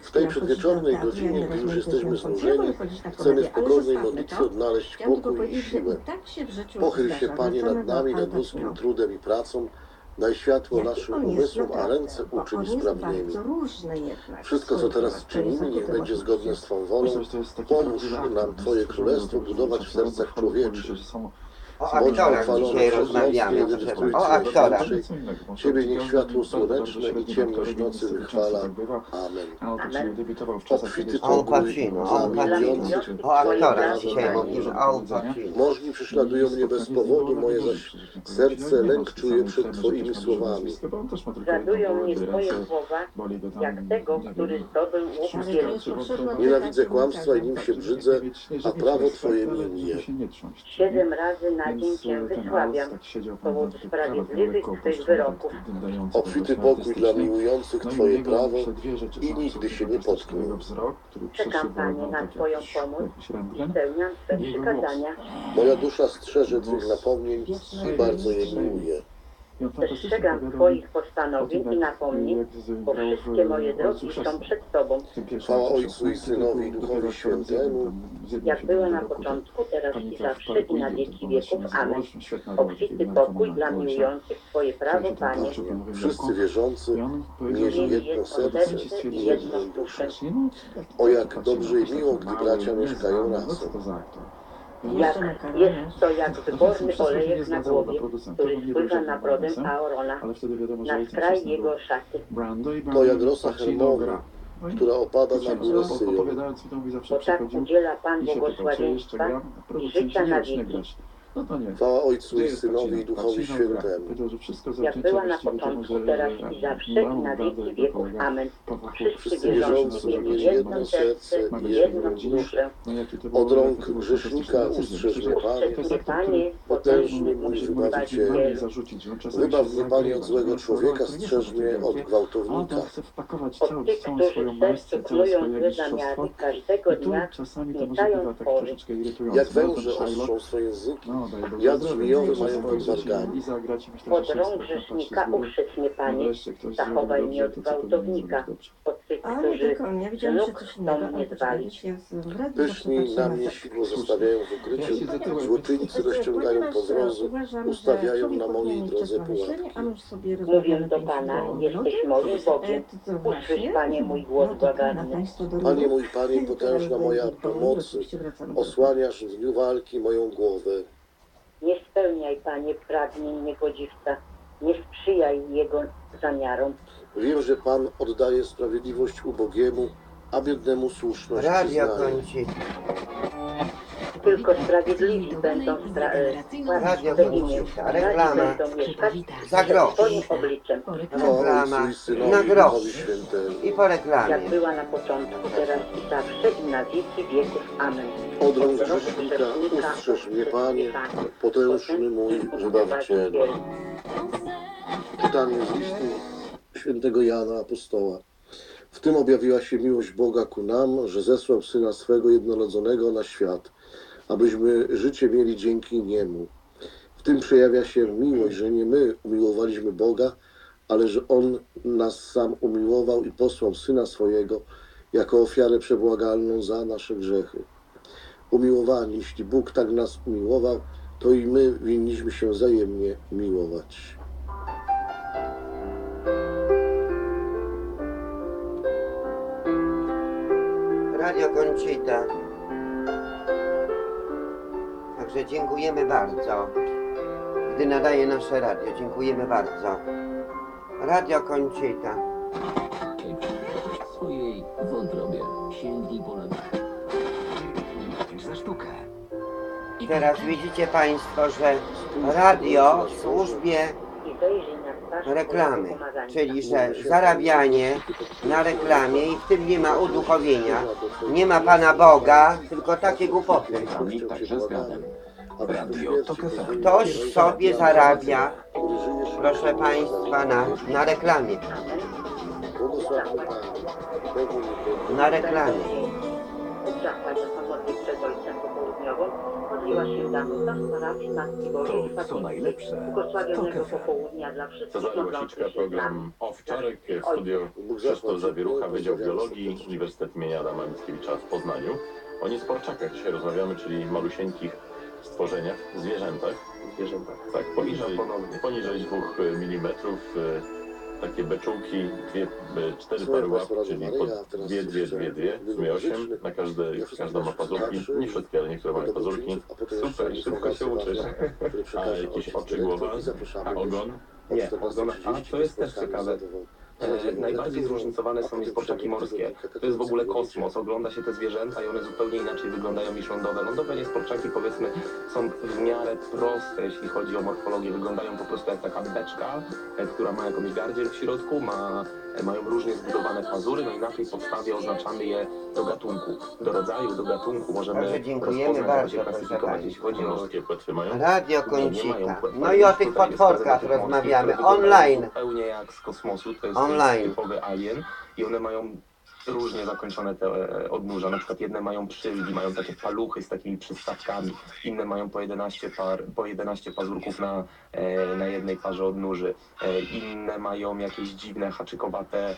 W tej przedwieczornej godzinie, gdy już jesteśmy znużeni, chcemy w pokornej modlitwie odnaleźć pokój i siłę. Pochyl się, Panie, nad nami, nad ludzkim trudem i pracą, daj światło naszym umysłom, a ręce uczyń sprawnymi. Wszystko, co teraz czynimy, niech będzie zgodne z Twą wolą. Pomóż nam Twoje królestwo budować w sercach człowieczych. O aktorach dzisiaj rozmawiamy, proszę. O aktorach. Ciebie niech światło słoneczne i ciemność nocy wychwala. Amen. Obfity Pacino, Pacino. zamieniający O aktorach dzisiaj mówimy, Al Pacino. Możni prześladują mnie bez powodu, moje zaś serce lęk czuje przed Twoimi słowami. Radują mnie Twoje słowa, jak tego, który zdobył łuk. Nienawidzę kłamstwa i nim się brzydzę, a prawo Twoje miłuję. Siedem razy na dzień Cię wysławiam, z powodu sprawiedliwych Twych wyroków. Obfity pokój dla miłujących Twoje prawo i nigdy się nie potknie. Czekam, Panie, na Twoją pomoc i spełniam Twe przykazania. Moja dusza strzeże Twych napomnień i bardzo je miłuje. Przestrzegam Twoich postanowień i napomnień, bo wszystkie moje drogi są przed Tobą. Chwała Ojcu i Synowi i Duchowi Świętemu, Jak była na początku, teraz i zawsze i na wieki wieków. Amen. Obfity pokój dla miłujących Twoje prawo, Panie. wszyscy wierzący mieli jedno serce i jedną duszę. O jak dobrze i miło, gdy bracia mieszkają razem. Jak jest to jak wyborny olejek na głowie, który spływa na brodę Aarona, na skraj jego szaty. To jak rosa hermowa, która opada na górę Syjon. Bo tak udziela Pan błogosławieństwa i życia na wieki. Chwała Ojcu i Synowi i Duchowi Świętemu. Jak była na początku, teraz i zawsze i na wieki wieków. Amen. Wszyscy wierzący mieli jedno serce i jedną duszę. Od rąk grzesznika ustrzeż mnie Pan, Ustrzeż Panie, potężny mój Wybawicielu. Wybaw mnie Panie od złego człowieka, strzeż mnie od gwałtownika. Od tych, którzy w sercu knują złe zamiary, każdego dnia mieszają spory. Jak węże ostrzą swoje języki, żmijowy mają pod wargami. Od rąk grzesznika ustrzeż mnie, Panie, zachowaj mnie od gwałtownika, od tych, Ale którzy tylko nie wiedziałam, że znów coś chcą ale mnie poczekaj, zwalić. ja z- w radiu Pyszni na mnie sidło zostawiają w ukryciu, złotyńcy rozciągają Ponieważ, po uważam, że ustawiają człowiek na mojej powinien drodze czas na myślenie, pułapki. a my Mówię do Pana, jesteś moim E, Bogiem. to co, Usłysz? Panie, mój głos No to Pana błagalny. Państwo do Panie ruchu. mój Panie, potężna moja pomocy, osłaniasz w dniu walki moją głowę. Nie spełniaj, Panie, pragnień niegodziwca. Nie sprzyjaj jego zamiarom. Wiem, że Pan oddaje sprawiedliwość ubogiemu, a biednemu słuszność Radio przyznaje. kończy. Tylko sprawiedliwi będą stra- e, Radio reklama. i będą mieszkać Za grosz. swoim obliczem. Reklama Synowi, na i grosz. Duchowi Świętemu. I po Jak reklamie. była na początku, teraz i zawsze i na wieki wieków. Amen. Od rąk grzesznika ustrzeż mnie, Panie, potężny mój Wybawicielu. Czytanie z listu świętego Jana Apostoła. W tym objawiła się miłość Boga ku nam, że zesłał Syna swego jednorodzonego na świat, abyśmy życie mieli dzięki Niemu. W tym przejawia się miłość, że nie my umiłowaliśmy Boga, ale że On nas sam umiłował i posłał Syna swojego jako ofiarę przebłagalną za nasze grzechy. Umiłowani, jeśli Bóg tak nas umiłował, to i my winniśmy się wzajemnie miłować. Radio Koncita. Także dziękujemy bardzo, gdy nadaje nasze radio. Dziękujemy bardzo. Radio Koncita. W swojej wątrobie sięgnij po za sztukę. Teraz widzicie Państwo, że radio w służbie Na reklamy, czyli że zarabianie na reklamie i w tym nie ma uduchowienia, nie ma Pana Boga, tylko takie głupoty. Ktoś sobie zarabia, proszę Państwa, na, na reklamie. Na reklamie. Zapłać za modlitwę z Ojcem popołudniową modliła się Danuta z parafii Matki Bożej To, co Fatimskiej. najlepsze, Błogosławionego Tok FM. popołudnia dla wszystkich Cezary modlących się z nami. program w studiu Krzysztof Zawierucha, Wydział Biologii, Uniwersytet imienia Adama Mickiewicza w Poznaniu. O niesporczakach dzisiaj rozmawiamy, czyli malusieńkich stworzeniach, zwierzętach. Zwierzętach, tak, poniżej, poniżej 2 mm, takie beczułki, dwie, e, cztery pary łap, czyli po dwie, dwie, dwie, dwie, w sumie osiem, na każde, każda ma pazurki, nie wszystkie, ale niektóre mają pazurki. Super, szybko się uczysz. A jakieś oczy, głowa, a ogon? Nie, ogon, a to jest też ciekawe. E, najbardziej zróżnicowane są niesporczaki morskie. To jest w ogóle kosmos. Ogląda się te zwierzęta i one zupełnie inaczej wyglądają niż lądowe. Lądowe niesporczaki powiedzmy są w miarę proste, jeśli chodzi o morfologię. Wyglądają po prostu jak taka beczka, e, która ma jakąś gardziel w środku, ma, mają różnie zbudowane pazury, no i na tej podstawie oznaczamy je do gatunku. Do rodzaju, do gatunku możemy Także dziękujemy rozpoznać, bardzo, proszę klasyfikować, jeśli chodzi o Morskie płetwy mają? Radio płetw. No i o tych potworkach rozmawiamy online. Zupełnie jak z kosmosu, to jest Online. typowy alien i one mają różnie zakończone te e, odnóża. Na przykład jedne mają przylgi, mają takie paluchy z takimi przystawkami, inne mają po 11, par, po 11 pazurków na, e, na jednej parze odnóży, e, inne mają jakieś dziwne, haczykowate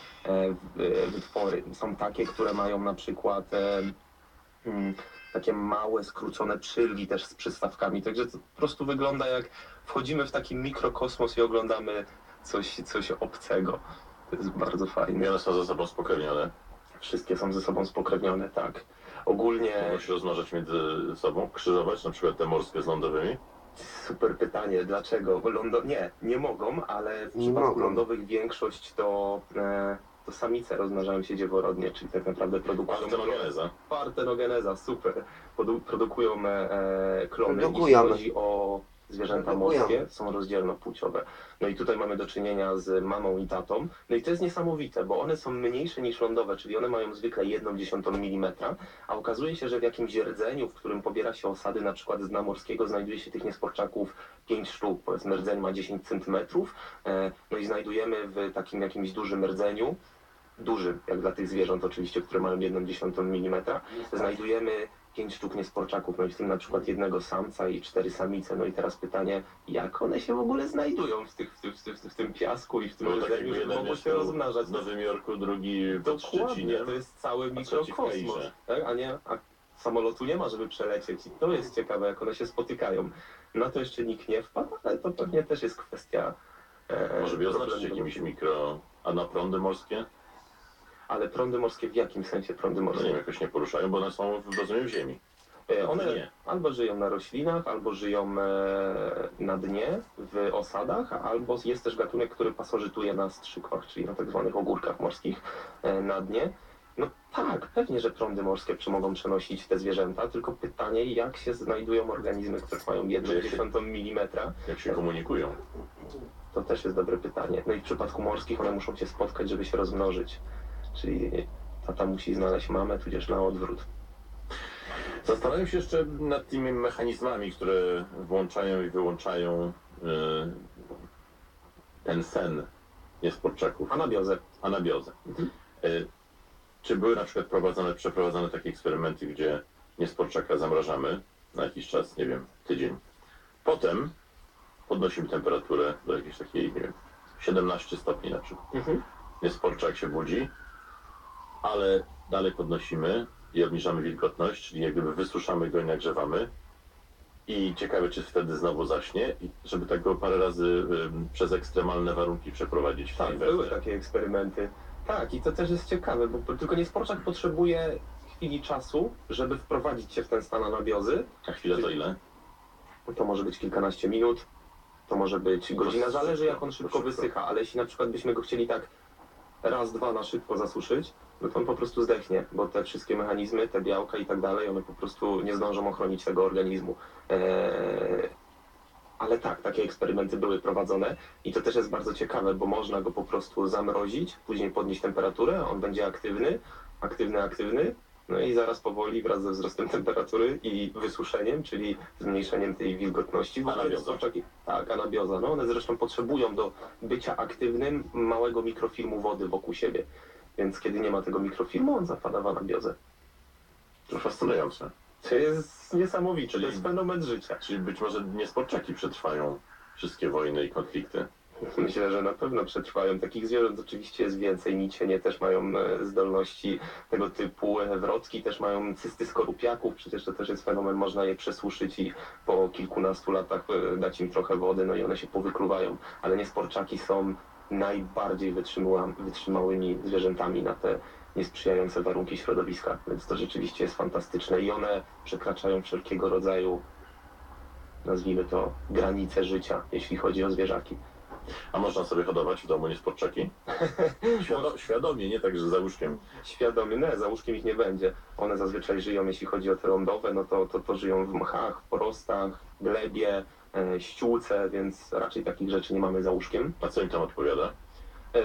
wytwory. Są takie, które mają na przykład mm, takie małe, skrócone przylgi też z przystawkami. Także to po prostu wygląda jak wchodzimy w taki mikrokosmos i oglądamy coś, coś obcego. To jest bardzo fajne. One są ze sobą spokrewnione. Wszystkie są ze sobą spokrewnione, tak. Ogólnie Mogą się rozmnażać między sobą, krzyżować, na przykład te morskie z lądowymi. super pytanie, dlaczego? Bo Lądo... Nie, nie mogą, ale w Nie przypadku mogą. lądowych większość to, e, to samice rozmnażają się dzieworodnie, czyli tak naprawdę produkują... Partenogeneza. Partenogeneza, super. Produ produkują e, e, klony. Produkują. Jeśli chodzi o zwierzęta morskie, są rozdzielnopłciowe. No i tutaj mamy do czynienia z mamą i tatą. No i to jest niesamowite, bo one są mniejsze niż lądowe, czyli one mają zwykle 1 dziesiątą milimetra, a okazuje się, że w jakimś rdzeniu, w którym pobiera się osady na przykład z dna morskiego, znajduje się tych niesporczaków 5 sztuk, powiedzmy rdzeń ma 10 centymetrów, e, no i znajdujemy w takim jakimś dużym rdzeniu, dużym, jak dla tych zwierząt oczywiście, które mają 1 dziesiątą milimetra, znajdujemy pięć sztuk niesporczaków, no i w tym na przykład jednego samca i cztery samice. No i teraz pytanie, jak one się w ogóle znajdują w, tych, w, tym, w, tym, w tym piasku i w tym Bo tak jakby że jeden mogą się mieszkał rozmnażać. w Nowym Jorku, drugi pod Dokładnie, Szczecinem. to jest cały trzeci w mikrokosmos, Kairze. tak? a nie, a samolotu nie ma, żeby przelecieć i to jest ciekawe, jak one się spotykają. Na to jeszcze nikt nie wpadł, ale to pewnie też jest kwestia e, Może by oznaczyć problemu. jakimiś mikro... A na prądy morskie? Ale prądy morskie, w jakim sensie prądy No morskie? nie wiem, jakoś nie poruszają, bo one są w rozumiem ziemi. E, One Nie. albo żyją na roślinach, albo żyją e, na dnie, w osadach, albo jest też gatunek, który pasożytuje na strzykwach, czyli na tak zwanych ogórkach morskich e, na dnie. No Tak, pewnie, że prądy morskie przy- mogą przenosić te zwierzęta, tylko pytanie, jak się znajdują organizmy, które mają się- dziesiątą milimetra, Jak się komunikują? to też jest dobre pytanie. No i w przypadku morskich one muszą się spotkać, żeby się rozmnożyć. Czyli tata musi znaleźć mamę, tudzież na odwrót. Zastanawiam się jeszcze nad tymi mechanizmami, które włączają i wyłączają y, ten sen niesporczaków. Anabiozę. Anabiozę. Y, czy były na przykład prowadzone, przeprowadzone takie eksperymenty, gdzie niesporczaka zamrażamy na jakiś czas, nie wiem, tydzień. Potem podnosimy temperaturę do jakiejś takiej, nie wiem, 17 stopni na przykład. Mhm. Niesporczak się budzi, ale dalej podnosimy i obniżamy wilgotność, czyli jak gdyby wysuszamy go i nagrzewamy. I ciekawe, czy wtedy znowu zaśnie, i żeby tak go parę razy ym, przez ekstremalne warunki przeprowadzić. w Tak, były takie eksperymenty. Tak, i to też jest ciekawe, bo tylko niesporczak potrzebuje chwili czasu, żeby wprowadzić się w ten stan anabiozy. A chwilę to ile? To może być kilkanaście minut, to może być godzina, zależy jak on szybko wysycha, ale jeśli na przykład byśmy go chcieli tak raz, dwa na szybko zasuszyć, no to on po prostu zdechnie, bo te wszystkie mechanizmy, te białka i tak dalej, one po prostu nie zdążą ochronić tego organizmu. Eee, ale tak, takie eksperymenty były prowadzone i to też jest bardzo ciekawe, bo można go po prostu zamrozić, później podnieść temperaturę, on będzie aktywny, aktywny, aktywny, no i zaraz powoli wraz ze wzrostem temperatury i wysuszeniem, czyli zmniejszeniem tej wilgotności. Anabioza. Tak, anabioza. No one zresztą potrzebują do bycia aktywnym małego mikrofilmu wody wokół siebie. Więc kiedy nie ma tego mikrofilmu, on zapada w anabiozę. To fascynujące. To jest niesamowite, Czyli- to jest fenomen życia. Czyli być może niesporczaki przetrwają wszystkie wojny i konflikty. Myślę, że na pewno przetrwają. Takich zwierząt oczywiście jest więcej. Nicienie też mają e, zdolności tego typu. Wrotki też mają cysty skorupiaków. Przecież to też jest fenomen. Można je przesuszyć i po kilkunastu latach e, dać im trochę wody, no i one się powykluwają. Ale niesporczaki są najbardziej wytrzyma, wytrzymałymi zwierzętami na te niesprzyjające warunki środowiska. Więc to rzeczywiście jest fantastyczne i one przekraczają wszelkiego rodzaju nazwijmy to granice życia, jeśli chodzi o zwierzaki. A można sobie hodować w domu niesporczaki? Świado, świadomie, nie tak, że za łóżkiem. Świadomie, nie, za łóżkiem ich nie będzie. One zazwyczaj żyją, jeśli chodzi o te lądowe, no to, to, to żyją w mchach, porostach, glebie, ściółce, więc raczej takich rzeczy nie mamy za łóżkiem. A co im tam odpowiada? E,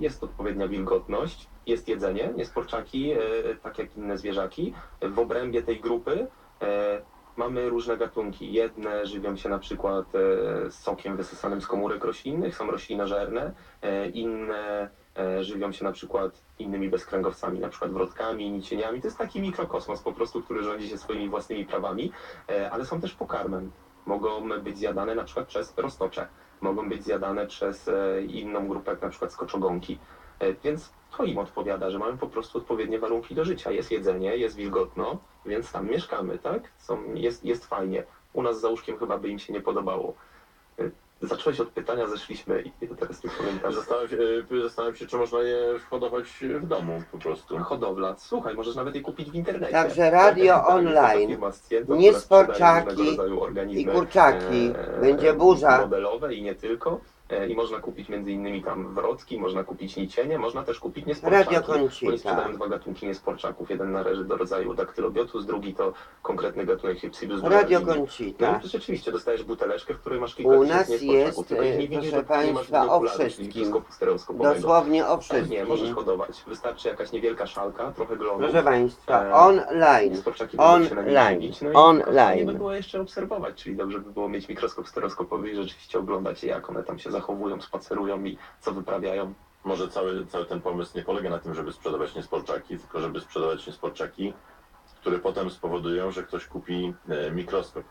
jest odpowiednia wilgotność, jest jedzenie, niesporczaki, e, tak jak inne zwierzaki. W obrębie tej grupy e, mamy różne gatunki. Jedne żywią się na przykład e, sokiem wysysanym z komórek roślinnych, są roślinożerne, e, inne e, żywią się na przykład innymi bezkręgowcami, na przykład wrotkami, nicieniami. To jest taki mikrokosmos po prostu, który rządzi się swoimi własnymi prawami, e, ale są też pokarmem. Mogą być zjadane na przykład przez roztocze, mogą być zjadane przez e, inną grupę, jak na przykład skoczogonki. E, Więc to im odpowiada, że mamy po prostu odpowiednie warunki do życia. Jest jedzenie, jest wilgotno, więc tam mieszkamy, tak? Są, jest, jest fajnie. U nas za łóżkiem chyba by im się nie podobało. E, Zacząłeś od pytania, zeszliśmy i teraz tu komentarz. Zastanawiam się, y, zastanawiam się, czy można je hodować w domu po prostu. Hodowla. Słuchaj, możesz nawet je kupić w internecie. Także radio online, rodzaju organizmy, i kurczaki. e, Będzie burza. Modelowe i nie tylko. E, I można kupić między innymi tam wrotki, można kupić nicienie, można też kupić niesporczaki. Oni sprzedają dwa gatunki niesporczaków. Jeden należy do rodzaju daktylobiotus, drugi to konkretny gatunek Hypsilus Radio brunatini. No to rzeczywiście dostajesz buteleczkę, w której masz kilka U nas jest, nie e, widzisz, proszę nie Państwa, o wszystkim. Dosłownie o Nie, możesz wszystkim. hodować. Wystarczy jakaś niewielka szalka, trochę glonów. Proszę Państwa, E, online, online, no online. Fajnie by było jeszcze obserwować, czyli dobrze by było mieć mikroskop stereoskopowy i rzeczywiście oglądać je, jak one tam się zachowują, spacerują i co wyprawiają. Może cały, cały ten pomysł nie polega na tym, żeby sprzedawać niesporczaki, tylko żeby sprzedawać niesporczaki, które potem spowodują, że ktoś kupi e, mikroskop.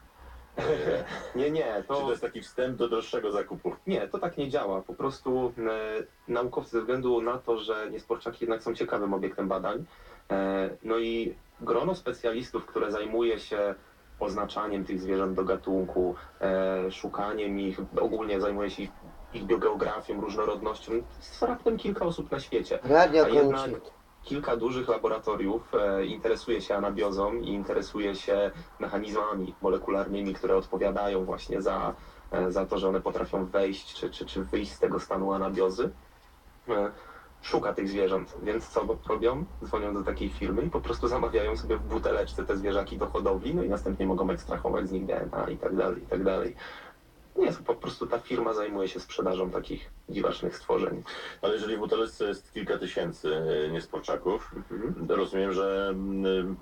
Nie, nie, Czy to jest taki wstęp do droższego zakupu? Nie, to tak nie działa. Po prostu e, naukowcy ze względu na to, że niesporczaki jednak są ciekawym obiektem badań, e, no i grono specjalistów, które zajmuje się oznaczaniem tych zwierząt do gatunku, e, szukaniem ich, ogólnie zajmuje się ich, ich biogeografią, różnorodnością, jest raptem kilka osób na świecie. Radio A jednak kilka dużych laboratoriów e, interesuje się anabiozą i interesuje się mechanizmami molekularnymi, które odpowiadają właśnie za, e, za to, że one potrafią wejść czy, czy, czy wyjść z tego stanu anabiozy. E, szuka tych zwierząt, więc co robią? Dzwonią do takiej firmy i po prostu zamawiają sobie w buteleczce te zwierzaki do hodowli, no i następnie mogą ekstrahować z nich DNA i tak dalej, i tak dalej. Nie, po prostu ta firma zajmuje się sprzedażą takich dziwacznych stworzeń. Ale jeżeli w buteleczce jest kilka tysięcy e, niesporczaków, Mhm. rozumiem, że mm,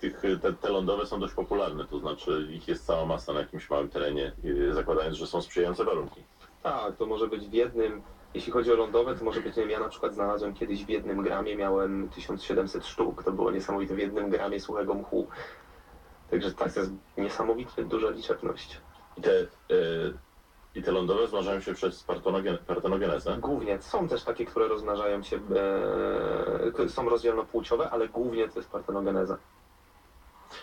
tych, te, te lądowe są dość popularne, to znaczy ich jest cała masa na jakimś małym terenie, e, zakładając, że są sprzyjające warunki. Tak, to może być w jednym, jeśli chodzi o lądowe, to może być, nie wiem, ja na przykład znalazłem kiedyś w jednym gramie, miałem 1700 sztuk, to było niesamowite, w jednym gramie suchego mchu. Także tak, to jest niesamowicie duża liczebność. I te, e, i te lądowe zmnażają się przez partenogen, partenogenezę. Głównie są też takie, które rozmnażają się, e, są rozdzielnopłciowe, ale głównie to jest partenogeneza.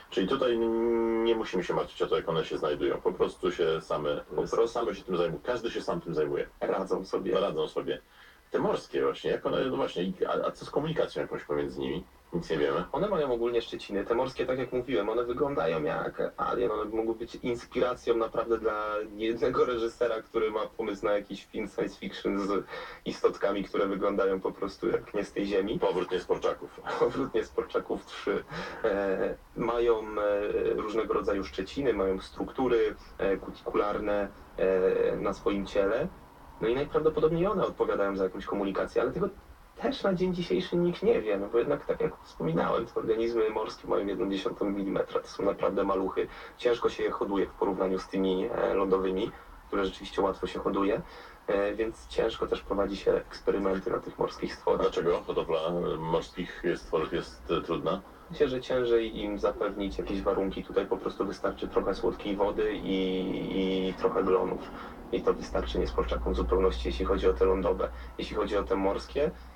Czyli tutaj nie musimy się martwić o to, jak one się znajdują. Po prostu się same, Po prostu. same się tym zajmują. Każdy się sam tym zajmuje. Radzą sobie. Radzą sobie. Te morskie właśnie, jak one, no właśnie, a, a co z komunikacją jakąś pomiędzy nimi? Nic nie wiemy. One mają ogólnie szczeciny. Te morskie, tak jak mówiłem, one wyglądają jak alien. One mogą być inspiracją naprawdę dla jednego reżysera, który ma pomysł na jakiś film science fiction z istotkami, które wyglądają po prostu jak nie z tej ziemi. Powrót niesporczaków. Powrót niesporczaków 3. E, mają e, różnego rodzaju szczeciny, mają struktury e, kutikularne e, na swoim ciele. No i najprawdopodobniej one odpowiadają za jakąś komunikację, ale tego też na dzień dzisiejszy nikt nie wie, no bo jednak tak jak wspominałem, te organizmy morskie mają 1,1 mm, to są naprawdę maluchy. Ciężko się je hoduje w porównaniu z tymi e, lądowymi, które rzeczywiście łatwo się hoduje, e, więc ciężko też prowadzi się eksperymenty na tych morskich stworach. Dlaczego hodowla morskich stworów jest e, trudna? Myślę, że ciężej im zapewnić jakieś warunki. Tutaj po prostu wystarczy trochę słodkiej wody i, i trochę glonów. I to wystarczy niesporczakom w zupełności, jeśli chodzi o te lądowe. Jeśli chodzi o te morskie, e,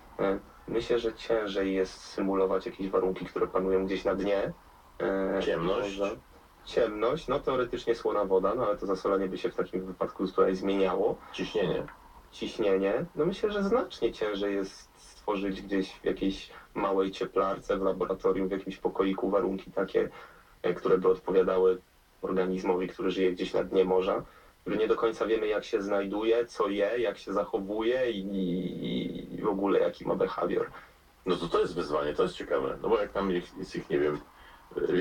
myślę, że ciężej jest symulować jakieś warunki, które panują gdzieś na dnie. E, Ciemność? Ciemność, no teoretycznie słona woda, no ale to zasolenie by się w takim wypadku tutaj zmieniało. Ciśnienie. Ciśnienie, no myślę, że znacznie ciężej jest stworzyć gdzieś w jakiejś małej cieplarce, w laboratorium, w jakimś pokoiku warunki takie, e, które by odpowiadały organizmowi, który żyje gdzieś na dnie morza, który nie do końca wiemy jak się znajduje, co je, jak się zachowuje i, i, i w ogóle jaki ma behawior. No to to jest wyzwanie, to jest ciekawe. No bo jak tam ich, jest ich nie wiem...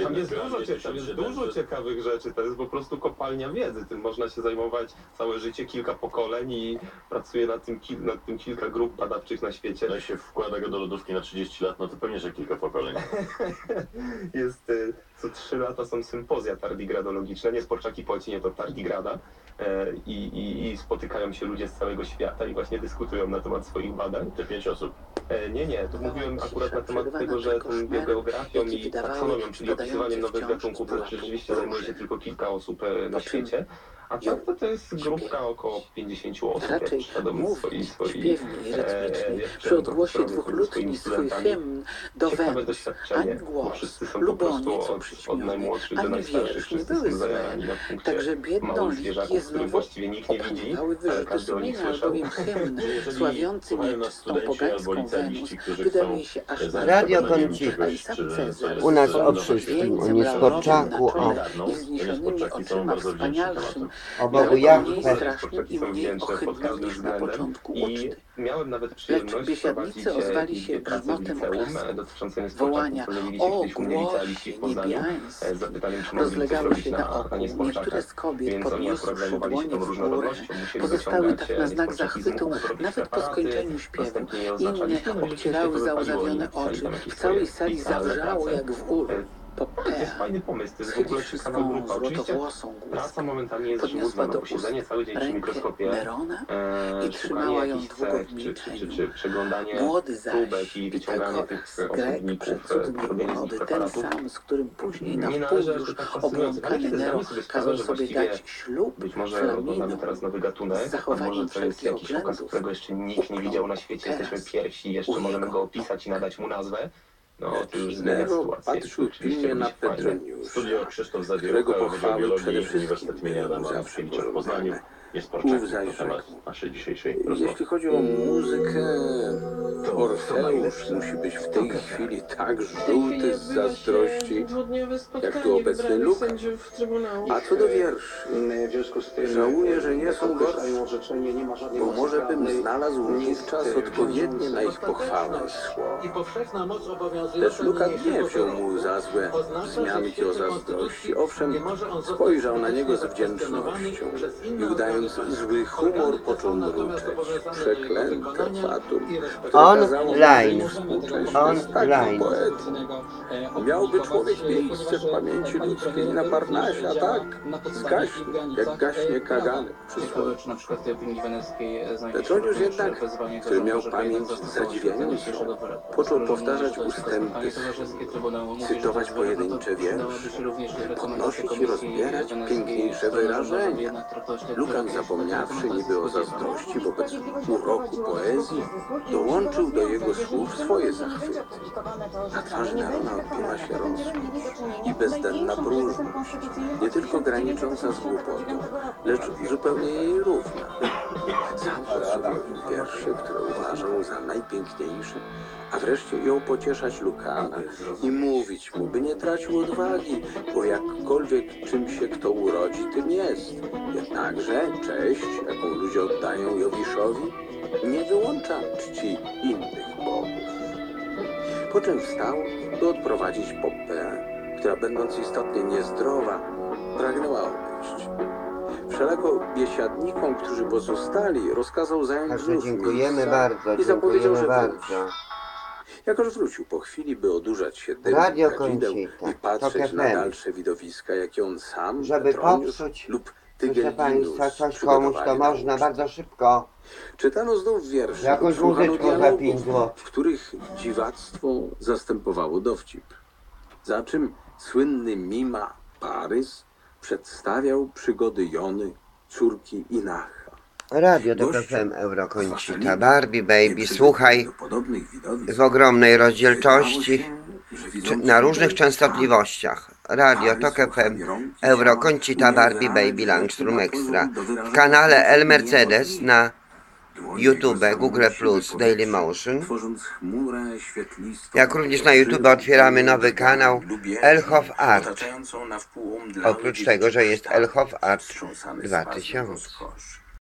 Tam jest, dużo, cie- tam jest 1700, dużo ciekawych rzeczy, to jest po prostu kopalnia wiedzy, tym można się zajmować całe życie, kilka pokoleń i pracuje nad tym, nad tym kilka grup badawczych na świecie. No i się wkłada go do lodówki na 30 lat, no to pewnie, że kilka pokoleń. jest y, co trzy lata są sympozja tardigradologiczne, nie Sporczaki po łacinie to tardigrada i, i, i spotykają się ludzie z całego świata i właśnie dyskutują na temat swoich badań. Te pięć osób. E, nie, nie, to mówiłem akurat na temat tego, że tą biogeografią i taksonomią, czyli opisywaniem nowych gatunków, to rzeczywiście zajmuje się tylko kilka osób e, na świecie. A tak to, to jest grupka około 50 osób, Raczej przyszedłem mów swoi, swoi, śpiewniej, rytmicznie, przy odgłosie dwóch lutni swój hymn do doświadczenie, ani głos, wszyscy są po lub prostu nieco od, od przyćmiony, najmłodszych do ani wiersz nie były złe. Także biedną których znowu ale wyrzuty sumienia, albowiem hymn sławiący nieczystą pogańską Wenus wydaje chcą się aż Radio Koncik. U nas o wszystkim, o niesporczaku, o, i wzniesionymi oczyma wspanialszym, mniej Jachwę. strasznym i mniej każdym niż na początku uczty. miałem nawet Lecz przyjemność biesiadnicy ozwali się grzmotem oklaski. e, Wołania, o Poznaniu niebiański, e, rozlegały się na, oku. Niektóre z kobiet tą dłonie w górę, pozostały tak e, na znak zachwytu, nawet po skończeniu śpiewu. Inne obcierały załzawione oczy. W całej sali zawrzało jak w ulu. To jest fajny pomysł, to jest w ogóle ciekawa wszystką grupa. Oczywiście praca momentami jest żmudna, no do bo siedzenie ust cały dzień przy mikroskopie, e, i trzymała ją jakichś cech, czy, czy, czy, czy przeglądanie próbek i wyciąganie tych osobników, e, robienie z nich preparatów. sam, z którym później na Nie należy aż już tak fascynujące, ale kiedy zdamy sobie sprawę, że właściwie być może oglądamy teraz nowy gatunek, a może to jest jakiś okaz, którego jeszcze nikt nie widział na świecie, jesteśmy pierwsi, jeszcze możemy go opisać i nadać mu nazwę. No, to już sytuację. patrzył Oczywiście pilnie na. Petroniusza, Studio Krzysztof którego pochwały Biologii przede wszystkim Uniwersytet imienia Adama zawsze Mickiewicza w Poznaniu. Jest na temat naszej dzisiejszej Jeśli rozmowy. chodzi o muzykę, Orfeusz musi być w tej chwili tak żółty z zazdrości, jak tu obecny Lukas. A co do wierszy, żałuję, że nie są gorsze, bo może bym znalazł wówczas odpowiednie na ich pochwałę słowo. Lecz Lukas nie wziął mu za złe wzmianki o zazdrości. Owszem, spojrzał na niego z wdzięcznością i udając zły humor począł mruczeć. Przeklęte fatum, które On kazało line. mu współcześnie On z takim line. poetą. Miałby człowiek miejsce w pamięci ludzkiej na Parnasie, a tak zgaśnie, jak gaśnie. Czy na przykład weneckiej znajdzie Petroniusz jednak, który miał pamięć zadziwiającą, począł powtarzać ustępy cytować to pojedyncze wiersze, podnosić i rozbierać piękniejsze wyrażenia. rządowej, zapomniawszy niby o zazdrości wobec uroku poezji, dołączył do jego słów swoje zachwyty. Na twarzy Nerona odbyła się rozpacz i bezdenna próżność, nie tylko granicząca z głupotą, lecz zupełnie jej równa. Sam podsłuchiwał wiersze, które uważał za najpiękniejsze, a wreszcie jął pocieszać Lukana i mówić mu, by nie tracił odwagi, bo jakkolwiek czym się kto urodzi, tym jest. Jednakże cześć, jaką ludzie oddają Jowiszowi, nie wyłącza czci innych bogów. Po czym wstał, by odprowadzić Poppę, która będąc istotnie niezdrowa, pragnęła odejść. Wszelako biesiadnikom, którzy pozostali, rozkazał zająć Także znów dziękujemy miejsca bardzo, i zapowiedział, dziękujemy że wróci. bardzo. Jakoż wrócił po chwili, by odurzać się dymem Radio kadzideł i patrzeć Tok na FM. dalsze widowiska, jakie on sam, Żeby Petroniusz popsuć, lub proszę Tygellinus Państwa, coś komuś to przygotowali na można ucztę. bardzo szybko. Czytano znów wiersze, Jakąś słuchano muzyczką za dialogów, pięć złotych. w których dziwactwo zastępowało dowcip. Za czym słynny mima Parys przedstawiał przygody Jony, córki Inacha. Radio Goście, FM Eurokońcita zwłaszcza Barbie Baby, słuchaj do w ogromnej rozdzielczości, na różnych częstotliwościach. Radio Tok FM Eurokońcita Barbie Baby Langstrom Extra w kanale El Mercedes na YouTube, Google Plus, Daily Motion. Jak również na YouTube otwieramy nowy kanał Elhof Art. Oprócz tego, że jest Elhof Art wstrząsany 2000. spazm rozkoszy.